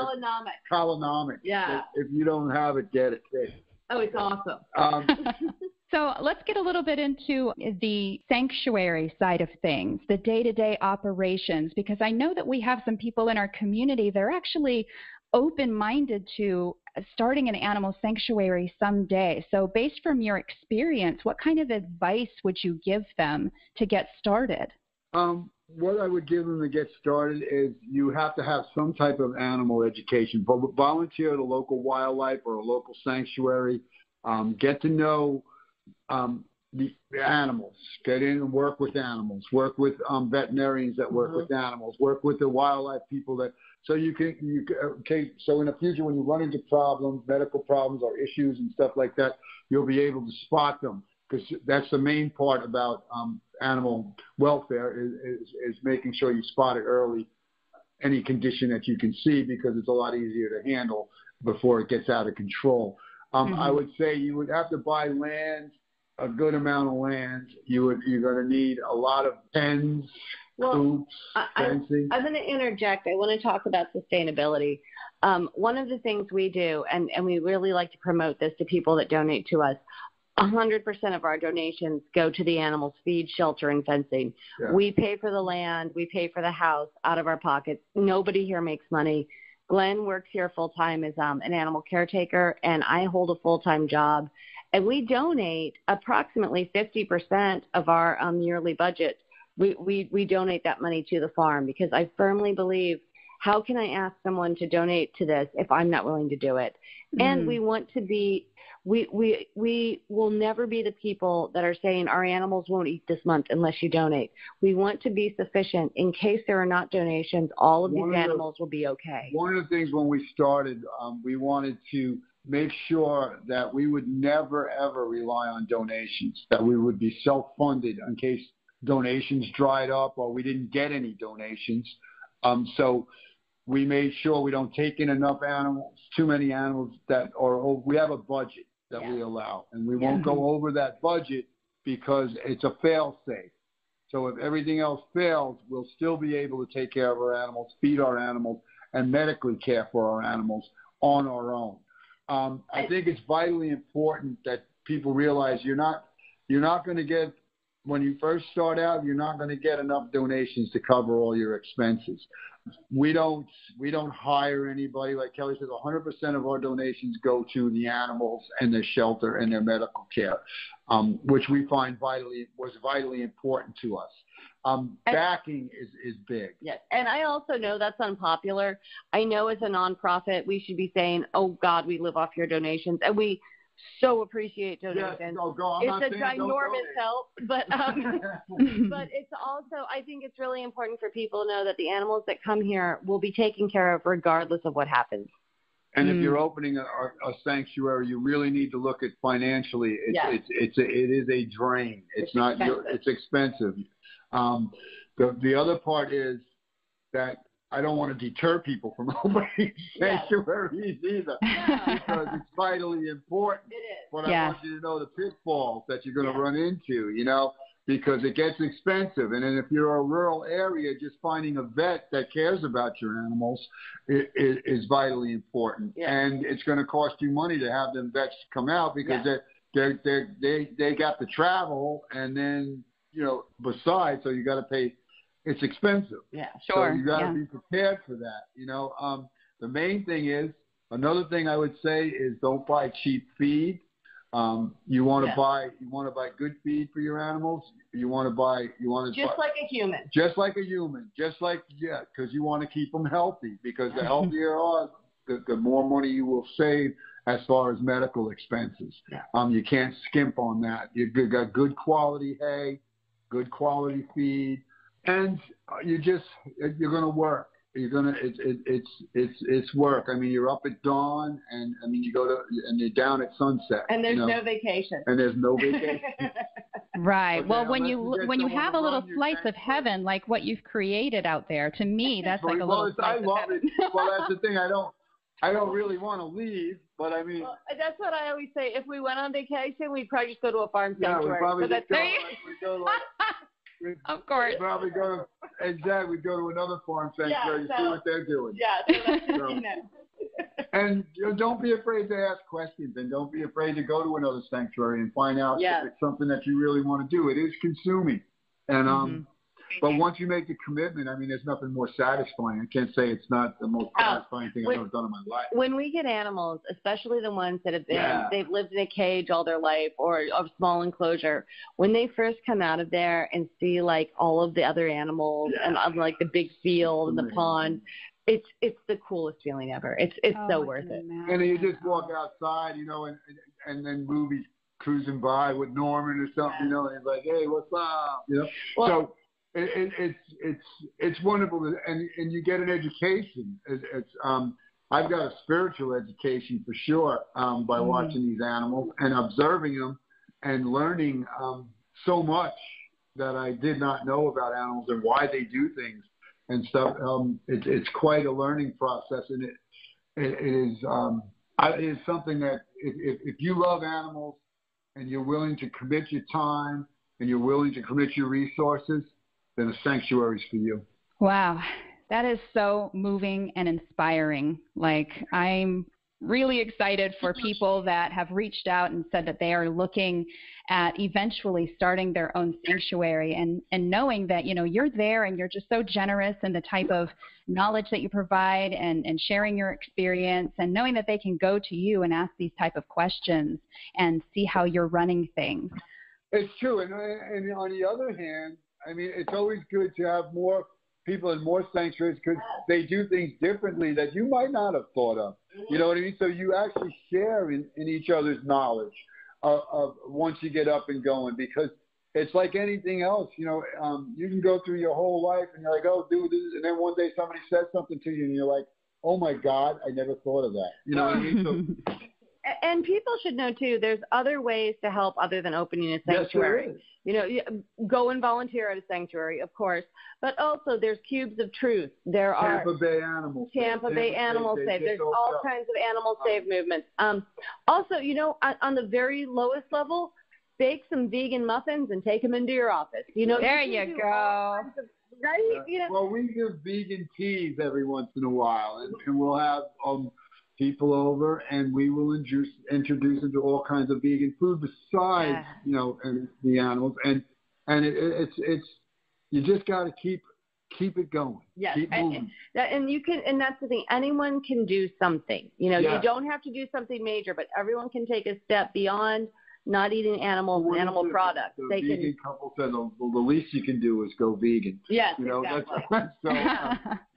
kala namak. Yeah. If you don't have it, get it. Get it. Oh, it's awesome. Um, So let's get a little bit into the sanctuary side of things, the day to day operations, because I know that we have some people in our community, they're actually open minded to starting an animal sanctuary someday. So, based from your experience, what kind of advice would you give them to get started? Um, what I would give them to get started is you have to have some type of animal education. Volunteer at a local wildlife or a local sanctuary. Um, get to know um, the animals. Get in and work with animals. Work with um, veterinarians that work mm-hmm. with animals. Work with the wildlife people that. So you can you okay. So in the future, when you run into problems, medical problems or issues and stuff like that, you'll be able to spot them because that's the main part about um, animal welfare is, is, is making sure you spot it early, any condition that you can see because it's a lot easier to handle before it gets out of control. Um, mm-hmm. I would say you would have to buy land, a good amount of land. You would you're going to need a lot of pens, well, I. I'm going to interject. I want to talk about sustainability. Um, one of the things we do, and, and we really like to promote this to people that donate to us, 100% of our donations go to the animals' feed, shelter, and fencing. Yeah. We pay for the land, we pay for the house out of our pockets. Nobody here makes money. Glenn works here full time as um, an animal caretaker, and I hold a full time job. And we donate approximately 50% of our um, yearly budget. We, we, we donate that money to the farm because I firmly believe how can I ask someone to donate to this if I'm not willing to do it? Mm-hmm. And we want to be we we we will never be the people that are saying our animals won't eat this month unless you donate. We want to be sufficient in case there are not donations. All of one these of animals the, will be okay. One of the things when we started, um, we wanted to make sure that we would never ever rely on donations. That we would be self-funded in case donations dried up or we didn't get any donations. Um, so we made sure we don't take in enough animals, too many animals that, are, or we have a budget that yeah. we allow, and we won't go over that budget because it's a fail safe. So if everything else fails, we'll still be able to take care of our animals, feed our animals, and medically care for our animals on our own. Um, I think it's vitally important that people realize you're not you're not going to get when you first start out, you're not going to get enough donations to cover all your expenses we don't we don't hire anybody. Like Kelly says, 100% of our donations go to the animals and their shelter and their medical care, um, which we find vitally was vitally important to us. Um, backing is, is big. Yes, and I also know that's unpopular. I know as a nonprofit, we should be saying, "Oh God, we live off your donations," and we so appreciate donations. Yes, no, go, it's a ginormous help, but um, but it's also I think it's really important for people to know that the animals that come here will be taken care of regardless of what happens. And mm. if you're opening a, a, sanctuary, you really need to look at financially. It's yes. it's it's a, it is a drain. It's, it's not expensive. it's expensive. Um, the the other part is that I don't want to deter people from opening sanctuaries either because it's vitally important. It is. But I want you to know the pitfalls that you're going to run into, you know, because it gets expensive. And then if you're a rural area, just finding a vet that cares about your animals is, is vitally important. And it's going to cost you money to have them vets come out because they're, they're, they're, they they got to travel and then you know besides so you got to pay it's expensive. Yeah, sure. So you got to yeah. be prepared for that. You know, um, the main thing is another thing I would say is don't buy cheap feed. Um, you want to yeah. buy you want to buy good feed for your animals. You want to buy you want to just buy, like a human. Just like a human. Just like yeah, because you want to keep them healthy. Because the healthier are, the, the more money you will save as far as medical expenses. Yeah. Um, you can't skimp on that. You've got good quality hay, good quality feed and you just you're going to work. You're gonna it's it, it's it's it's work. I mean, you're up at dawn, and I mean, you go to and you're down at sunset. And there's you know? no vacation. And there's no vacation. right. well, when you, you when you have a little slice of heaven like what you've created out there, to me, that's like a well, little slice I love of heaven. it. well, that's the thing. I don't. I don't really want to leave, but I mean. Well, that's what I always say. If we went on vacation, we'd probably just go to a farm sanctuary. Yeah, we'd probably so just go, we'd go like, of course. Probably go to exactly go to another farm sanctuary yeah, so, see what they're doing. Yeah, so so, and don't be afraid to ask questions, and don't be afraid to go to another sanctuary and find out yeah. if it's something that you really want to do. It is consuming, and um, but once you make the commitment, I mean, there's nothing more satisfying. I can't say it's not the most Oh, satisfying thing when- I've ever done in my life. when we get animals, especially the ones that have been Yeah. they've lived in a cage all their life or a small enclosure, when they first come out of there and see like all of the other animals Yeah. and um, like the big field and the pond, it's it's the coolest feeling ever. It's it's Oh, so worth it. imagine. And then you just walk outside, you know, and and then Moobee's cruising by with Norman or something, you know, and he's like, "Hey, what's up?" You know. Well- so it, it, it's it's it's wonderful, and and you get an education. It, it's um, I've got a spiritual education for sure um, by Mhm. watching these animals and observing them and learning um, so much that I did not know about animals and why they do things and stuff. Um, it, it's quite a learning process, and it it, it is um, I, it is something that if, if, if you love animals and you're willing to commit your time and you're willing to commit your resources, then a sanctuary is for you. Wow, that is so moving and inspiring. Like, I'm really excited for people that have reached out and said that they are looking at eventually starting their own sanctuary and, and knowing that, you know, you're there and you're just so generous in the type of knowledge that you provide and, and sharing your experience and knowing that they can go to you and ask these type of questions and see how you're running things. It's true, and and on the other hand, I mean, it's always good to have more people in more sanctuaries because they do things differently that you might not have thought of. You know what I mean? So you actually share in, in each other's knowledge of, of once you get up and going because it's like anything else. You know, um, you can go through your whole life and you're like, oh, do this, and then one day somebody says something to you and you're like, oh my God, I never thought of that. You know what I mean? So, And people should know too. There's other ways to help other than opening a sanctuary yes, there sanctuary. You know, go and volunteer at a sanctuary, of course, but also there's cubes of truth. There are Tampa Bay Animal Save. Tampa Bay Animal they Save. There's all up. kinds of animal save movements. Um, also, you know, on, on the very lowest level, bake some vegan muffins and take them into your office. You know, There can you go. kinds of- right? You know, Well, we give vegan teas every once in a while, and, and we'll have um, people over, and we will introduce introduce them to all kinds of vegan food besides, Yeah. you know, and the animals, and and it, it- it's it's you just got to keep keep it going, Yes, and- and you can, and that's the thing. Anyone can do something. You know, Yeah. you don't have to do something major, but everyone can take a step beyond not eating animals and animal it? products. The they vegan can. couple said, "Oh, well, the least you can do is go vegan. Yes, You know, exactly. that's so. Uh,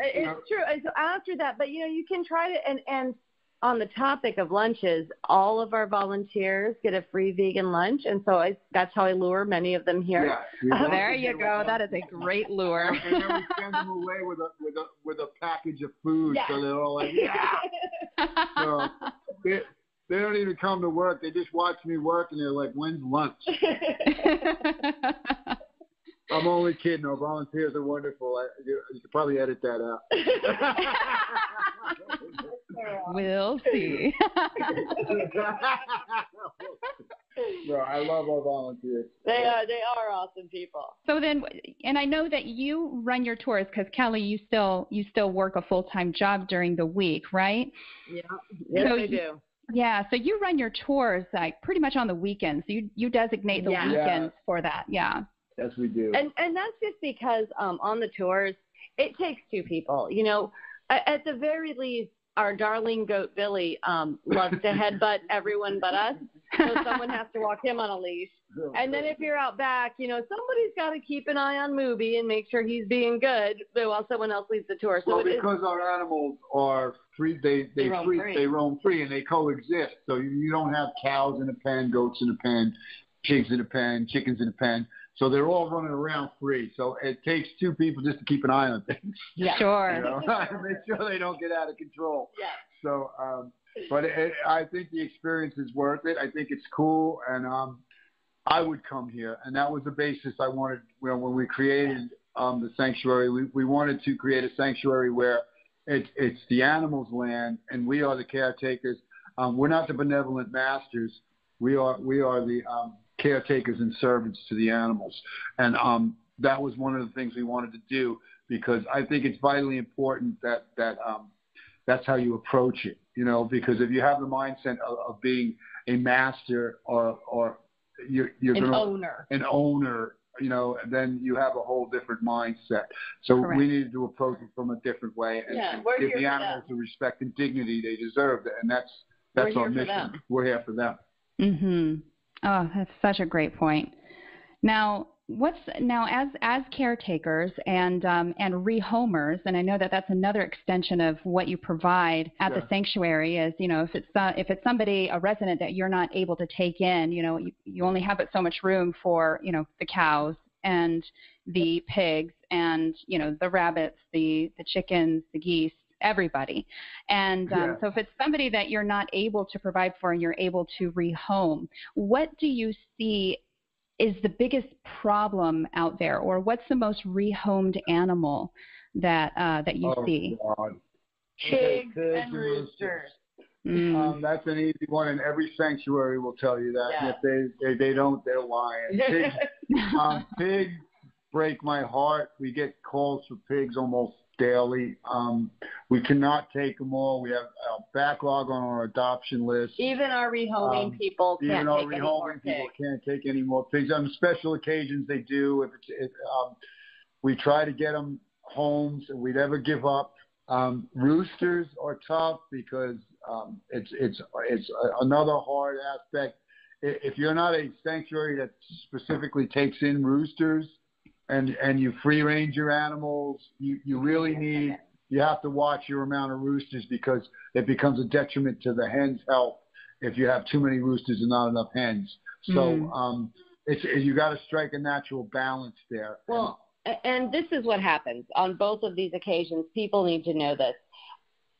It- you It's know- true. And so after that, but you know, you can try to and and on the topic of lunches, all of our volunteers get a free vegan lunch, and so I, that's how I lure many of them here. yeah, we there you go. That is a great lure. And then we send them away with a with a with a package of food, Yeah. so they're all like, yeah. So they, they don't even come to work. They just watch me work, and they're like, "When's lunch?" I'm only kidding. Our volunteers are wonderful. I, you, you could probably edit that out. we'll see. no, I love our volunteers. they are they are awesome people. so then, and I know that you run your tours because Kelly, you still you still work a full time job during the week, right? Yeah, yes, So they you- do. Yeah. So you run your tours like pretty much on the weekends. You you designate the Yeah. weekends for that. Yeah. Yes, we do. And and that's just because um, on the tours it takes two people. You know, at, the very least, our darling goat Billy um, loves to headbutt everyone but us, so someone has to walk him on a leash. And then if you're out back, you know, somebody's got to keep an eye on Moobee and make sure he's being good while someone else leads the tour. So well, it is, because our animals are free, they they, They roam free, free. they roam free and they coexist. So you, you don't have cows in a pen, goats in a pen, pigs in a pen, chickens in a pen. So they're all running around free. So it takes two people just to keep an eye on things. yeah. Sure. You know, make sure they don't get out of control. Yeah. So, um, but it, I think the experience is worth it. I think it's cool, and um, I would come here, and that was the basis I wanted. You know, when we created um, the sanctuary, we, we wanted to create a sanctuary where it's it's the animals' land, and we are the caretakers. Um, we're not the benevolent masters. We are we are the um, caretakers and servants to the animals, and um, that was one of the things we wanted to do because I think it's vitally important that that um, that's how you approach it. You know, because if you have the mindset of, of being a master or or you're, you're An gonna owner. an owner, you know, then you have a whole different mindset. So Correct. we needed to approach it from a different way and, Yeah, and give the animals the respect and dignity they deserve, and that's that's We're our mission. We're here for them. Mhm. Oh, that's such a great point. Now, what's now as as caretakers and um, and rehomers, and I know that that's another extension of what you provide at Yeah. the sanctuary. Is you know if it's uh, if it's somebody a resident that you're not able to take in, you know you, you only have but so much room for you know the cows and the pigs and you know the rabbits, the the chickens, the geese, everybody. And um, Yeah. so if it's somebody that you're not able to provide for and you're able to rehome, what do you see is the biggest problem out there, or what's the most rehomed animal that uh, that you oh, see? God. Pigs Pigs and and roosters. Mm. Um, that's an easy one, and every sanctuary will tell you that. And Yeah. if they, they they don't, they're lying. Pigs, um, pigs break my heart. We get calls for pigs almost daily. Um, we cannot take them all. We have a backlog on our adoption list. Even our rehoming Um, people can't Even our take any more rehoming people pigs. can't take any more pigs. On special occasions, they do. If it's, if, um, we try to get them homes, and we never give up. Um, roosters are tough because um, it's it's it's another hard aspect. If you're not a sanctuary that specifically takes in roosters, and and you free range your animals, you you really need you have to watch your amount of roosters because it becomes a detriment to the hen's health if you have too many roosters and not enough hens. So Mm. um, it's you got to strike a natural balance there. Well, and this is what happens on both of these occasions. People need to know this.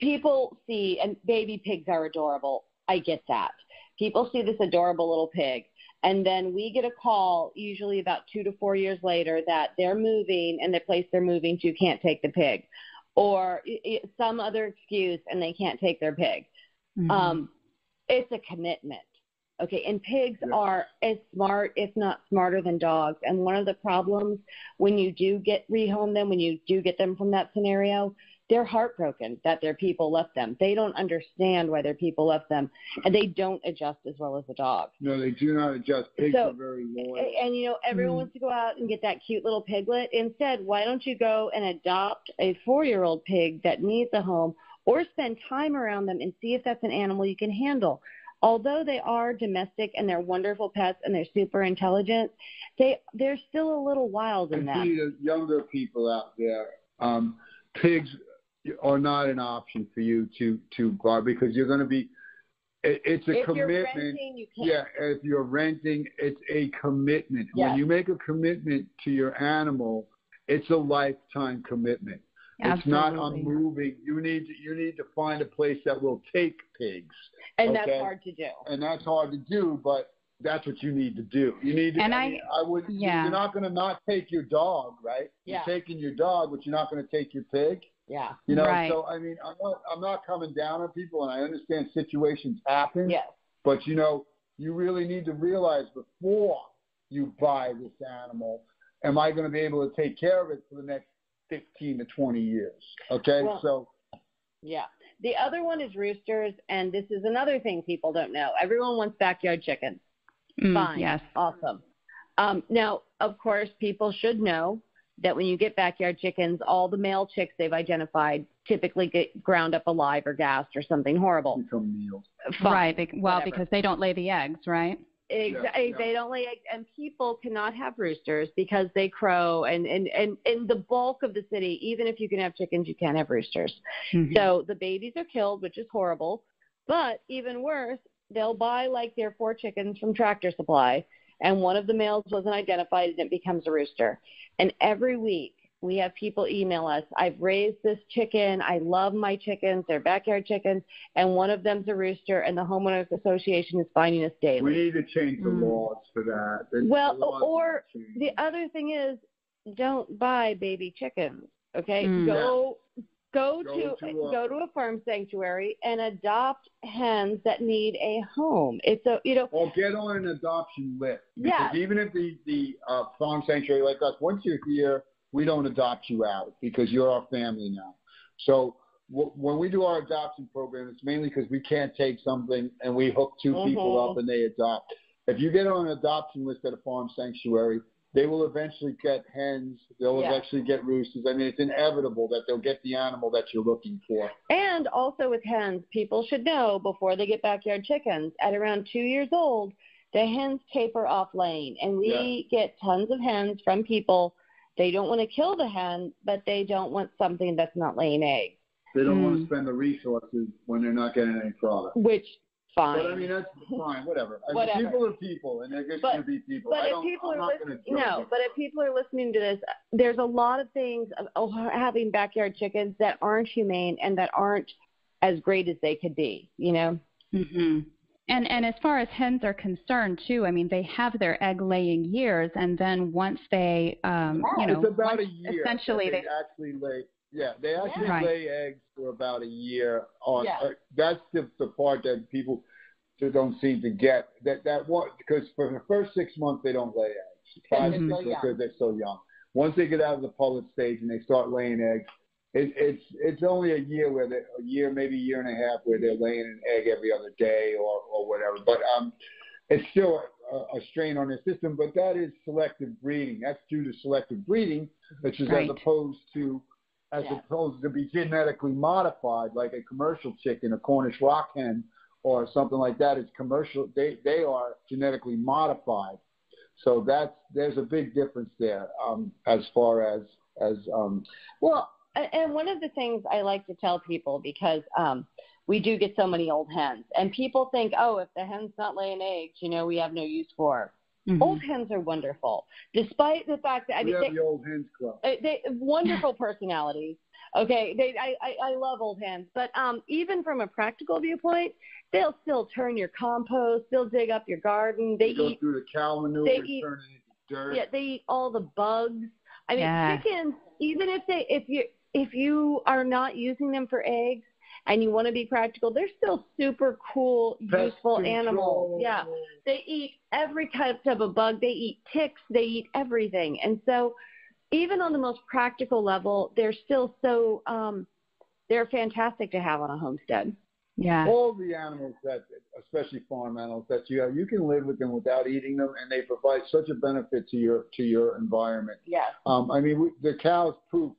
People see, and baby pigs are adorable. I get that. People see this adorable little pig, and then we get a call, usually about two to four years later, that they're moving and the place they're moving to can't take the pig, or some other excuse and they can't take their pig. Mhm. Um, it's a commitment. Okay, and pigs Yeah. are as smart, if not smarter than dogs. And one of the problems when you do get rehome them, when you do get them from that scenario, they're heartbroken that their people left them. They don't understand why their people left them, and they don't adjust as well as the dog. no, they do not adjust. Pigs So- are very loyal. And you know, everyone Mm. wants to go out and get that cute little piglet. Instead, why don't you go and adopt a four-year-old pig that needs a home, or spend time around them and see if that's an animal you can handle. Although they are domestic and they're wonderful pets and they're super intelligent, they they're still a little wild in And them. see the younger people out there, um, pigs are not an option for you to to buy because you're going to be. It, it's a if you're commitment. renting, you can't. Yeah, if you're renting, it's a commitment. Yes. When you make a commitment to your animal, it's a lifetime commitment. It's not Absolutely. unmoving. You need to, you need to find a place that will take pigs, and that's hard to do. and that's hard to do, but that's what you need to do. You need to. And I, I- I would. yeah. You're not going to not take your dog, right? Yeah. You're taking your dog, but you're not going to take your pig. Yeah. You know. Right. So I mean, I'm not. I'm not coming down on people, and I understand situations happen. Yes. But you know, you really need to realize before you buy this animal, am I going to be able to take care of it for the next 15 to 20 years? Okay, Well- so Yeah. The other one is roosters, and this is another thing people don't know. Everyone wants backyard chickens. Mm, Fine. Yes. Awesome. Um, now, of course, people should know that when you get backyard chickens, all the male chicks they've identified typically get ground up alive or gassed or something horrible. become meals. Fine. Right. bec- well, whatever. because they don't lay the eggs, right? Exactly. Yeah, They don't lay eggs, and people cannot have roosters because they crow. And and and in the bulk of the city, even if you can have chickens, you can't have roosters. Mhm. So the babies are killed, which is horrible. But even worse, they'll buy like their four chickens from Tractor Supply, and one of the males wasn't identified, and it becomes a rooster. And every week we have people email us, I've raised this chicken. I love my chickens. They're backyard chickens, and one of them's a rooster, and the homeowners association is finding us daily. We need to change the Mm. laws for that. There's- Well, or need to change. The other thing is, don't buy baby chickens. Okay, Mm. go go, Go to, to a- go to a farm sanctuary and adopt hens that need a home. It's a you know or get on an adoption list. Yeah. Because even if the the uh, farm sanctuary like us, once you're here, we don't adopt you out because you're our family now. So w- when we do our adoption program, it's mainly because we can't take something and we hook 2 people Mhm. up and they adopt. If you get on an adoption list at a farm sanctuary, they will eventually get hens. They'll Yeah. eventually get roosters. I mean, it's inevitable that they'll get the animal that you're looking for. And also with hens, people should know before they get backyard chickens, at around two years old, the hens taper off laying. And we get tons of hens from people. They don't want to kill the hen, but they don't want something that's not laying eggs, They don't want Hmm. to spend the resources when they're not getting any product. which fine. But I mean, that's fine. Whatever. I mean, Whatever. people are people, and they're just But- going to be people. But I if don't, people I'm are not listening, no. them. But if people are listening to this, there's a lot of things of oh, having backyard chickens that aren't humane and that aren't as great as they could be. You know. Mm-hmm. And and as far as hens are concerned too, I mean they have their egg laying years, and then once they, um, you know, it's about a year. essentially they, they actually lay. Yeah, they actually Right. lay eggs for about a year. On Yeah. uh, that's the the part that people just don't seem to get. That that one because for the first six months they don't lay eggs. Five they're six so young. because they're so young. Once they get out of the pullet stage and they start laying eggs, it, it's it's only a year where they a year maybe a year and a half where they're laying an egg every other day or or whatever. But um, it's still a, a strain on their system. But that is selective breeding. That's due to selective breeding, which is Right. as opposed to as Yeah. opposed to be genetically modified, like a commercial chicken, a Cornish rock hen, or something like that. It's commercial. They they are genetically modified. So that's there's a big difference there um, as far as as um, Well, and one of the things I like to tell people because um, we do get so many old hens, and people think, oh, if the hen's not laying eggs, you know, we have no use for her. Mhm. Old hens are wonderful, despite the fact that I we mean, have they, the old hens club. They wonderful personalities. Okay, they I, I I love old hens, but um even from a practical viewpoint, they'll still turn your compost, they'll dig up your garden, they They go through the cow manure they eat- turn it into dirt. yeah, they eat all the bugs. I mean, Yes. chickens, even if they if you if you are not using them for eggs and you want to be practical, they're still super cool, Pest useful control. animals. Yeah. They eat every type of a bug. They eat ticks. They eat everything. And so, even on the most practical level, they're still so um, they're fantastic to have on a homestead. yeah, All the animals that, especially farm animals that you have, you can live with them without eating them, and they provide such a benefit to your to your environment. Yes. Um, I mean, we, the cows poop,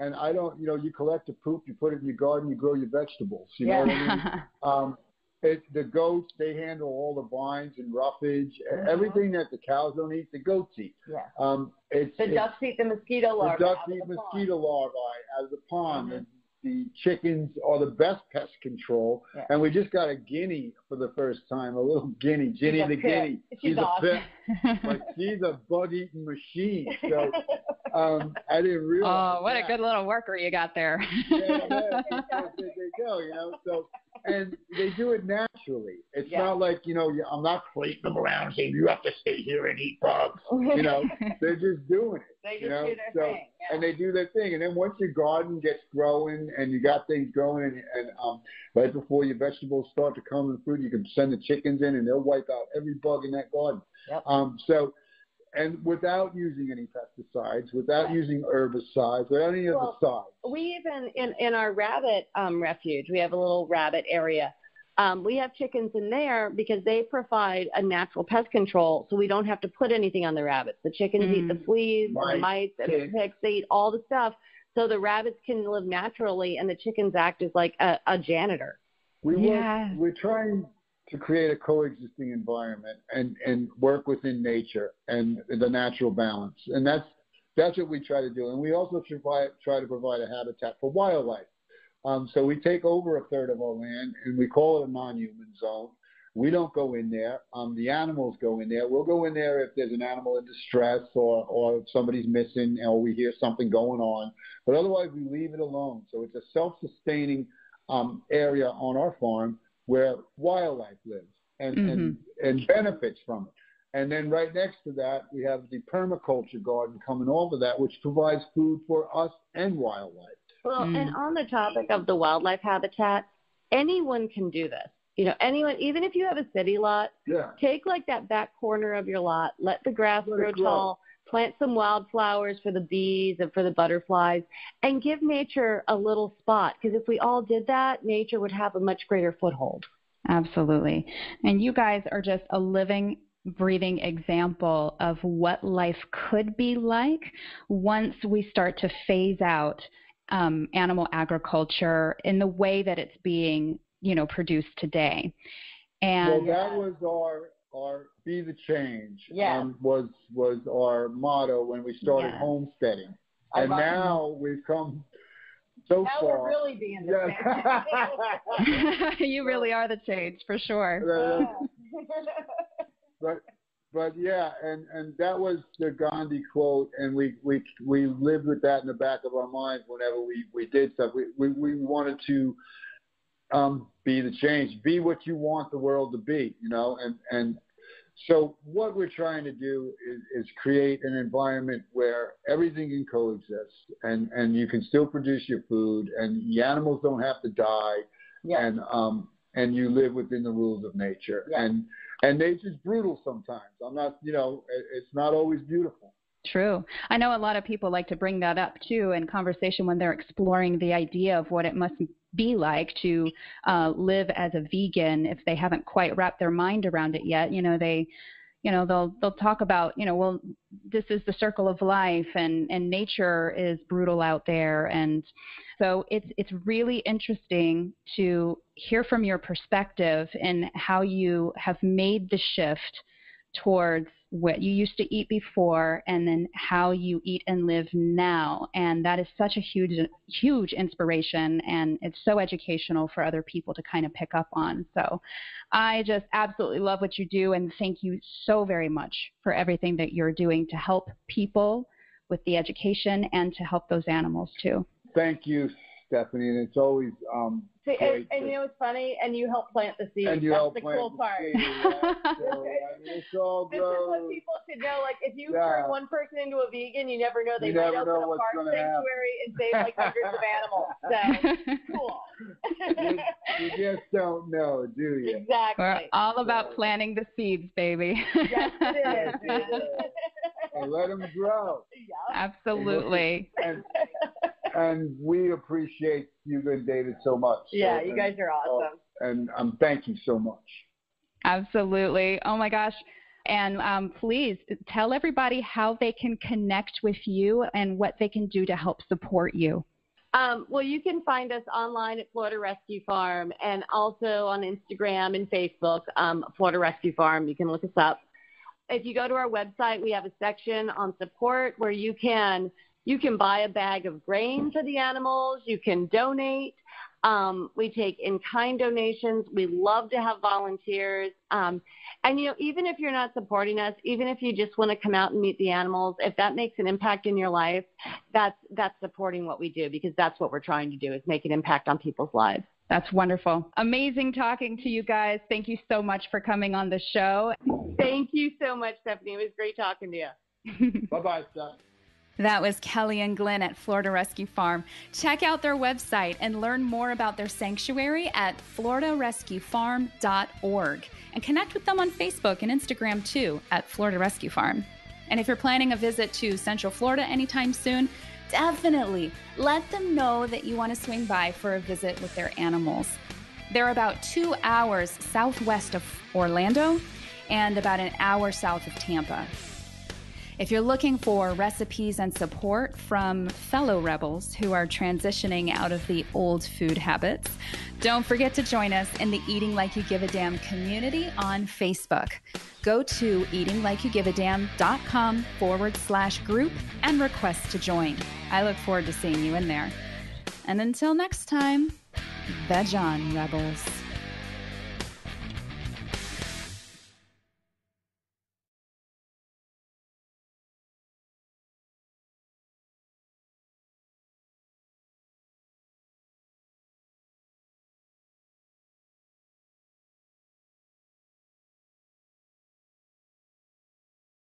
and I don't, you know, you collect the poop, you put it in your garden, you grow your vegetables. You know what I mean? Um, it, the goats, they handle all the vines and roughage, Mhm. everything that the cows don't eat, the goats eat. Yeah. Um, it's, The it's ducks eat the mosquito the larvae. ducks out of eat the pond. mosquito larvae out of the pond. Mhm. The, the chickens are the best pest control, Yeah. and we just got a guinea for the first time, a little guinea, Ginny the pit. guinea. She's a awesome. pit, but she's a bug-eating machine. So um, I didn't realize. oh, what a good little worker you got there. yeah, yeah, there they go, you know. So, and they do it naturally. It's Yeah. not like you know, you- I'm not fleeting them around and saying you have to stay here and eat bugs. You know, they're just doing it. they just you know, do their so- thing. Yeah. And they do their thing, and then once your garden gets growing and you got things growing, and, and um, right before your vegetables start to come in fruit, you can send the chickens in, and they'll wipe out every bug in that garden. Yep. Um, so, and without using any pesticides, without Right. using herbicides, without any Well, the we even in in our rabbit um, refuge, we have a little rabbit area. Um, we have chickens in there because they provide a natural pest control, so we don't have to put anything on the rabbits. The chickens eat the Mm. fleas, and the mice, and the ticks. They eat all the stuff, so the rabbits can live naturally, and the chickens act as like a, a janitor. We Yeah. work, we're trying to create a coexisting environment and, and work within nature and the natural balance. And that's that's what we try to do. And we also try, try to provide a habitat for wildlife. Um, so we take over a third of our land and we call it a non-human zone. We don't go in there. Um, the animals go in there. We'll go in there if there's an animal in distress or, or if somebody's missing or we hear something going on. But otherwise, we leave it alone. So it's a self-sustaining um, area on our farm where wildlife lives and, and, and benefits from it. And then right next to that, we have the permaculture garden coming over that, which provides food for us and wildlife. Well, Mm. and on the topic of the wildlife habitat, anyone can do this. You know, anyone, even if you have a city lot, Yeah. take like that back corner of your lot, let the grass Let grow grow. tall, plant some wildflowers for the bees and for the butterflies, and give nature a little spot. Because if we all did that, nature would have a much greater foothold. Absolutely. And you guys are just a living breathing example of what life could be like once we start to phase out um, animal agriculture in the way that it's being, you know, produced today. And well, that was our our be the change. Yeah. Um, was was our motto when we started yeah. homesteading, and now we've come so now far. we're really being the yes. you really are the change for sure. but but yeah, and and that was the Gandhi quote, and we we we lived with that in the back of our minds whenever we we did stuff. We we, we wanted to um, be the change, be what you want the world to be, you know, and and so what we're trying to do is, is create an environment where everything can coexist, and and you can still produce your food, and the animals don't have to die, yeah. and um and you live within the rules of nature, yeah. and and nature's brutal sometimes. I'm not, you know, it's not always beautiful. True. I know a lot of people like to bring that up too in conversation when they're exploring the idea of what it must be like to uh, live as a vegan if they haven't quite wrapped their mind around it yet. You know, they you know they'll they'll talk about you know well this is the circle of life and and nature is brutal out there and so it's it's really interesting to hear from your perspective and how you have made the shift towards what you used to eat before and then how you eat and live now. And that is such a huge huge inspiration and it's so educational for other people to kind of pick up on. So i just absolutely love what you do and thank you so very much for everything that you're doing to help people with the education and to help those animals too. Thank you stephanie and it's always um, See, and, and, you know it's funny? And you help plant the seeds. And you That's help the plant cool the part. Seed, right? so, I mean, it's all this is what people should know. Like, if you yeah. turn one person into a vegan, you never know they you might open a park sanctuary happen. and save like hundreds of animals. So cool. you, you, just don't know, do you? Exactly. We're all about planting the seeds, baby. yes, it is. and let them grow. Yeah. Absolutely. And, and we appreciate you and David so much. Yeah, so, you guys are awesome. and um, thank you so much. Absolutely. Oh my gosh. And um, please tell everybody how they can connect with you and what they can do to help support you. Um, well, you can find us online at Florida Rescue Farm and also on Instagram and Facebook, um, Florida Rescue Farm. You can look us up. If you go to our website, we have a section on support where you can you can buy a bag of grain for the animals. You can donate. Um, we take in-kind donations. We love to have volunteers. Um, and you know, even if you're not supporting us, even if you just want to come out and meet the animals, if that makes an impact in your life, that's that's supporting what we do because that's what we're trying to do is make an impact on people's lives. That's wonderful. Amazing talking to you guys. Thank you so much for coming on the show. Thank you so much, Stephanie. It was great talking to you. bye bye, Steph. That was Kelly and Glenn at Florida Rescue Farm. Check out their website and learn more about their sanctuary at floridarescuefarm.org and connect with them on Facebook and Instagram too at Florida Rescue Farm. And if you're planning a visit to Central Florida anytime soon, definitely let them know that you want to swing by for a visit with their animals. They're about two hours southwest of Orlando and about an hour south of Tampa. If you're looking for recipes and support from fellow rebels who are transitioning out of the old food habits, don't forget to join us in the Eating Like You Give a Damn community on Facebook. Go to eatinglikeyougiveadamn.com forward slash group and request to join. I look forward to seeing you in there. And until next time, veg on, rebels.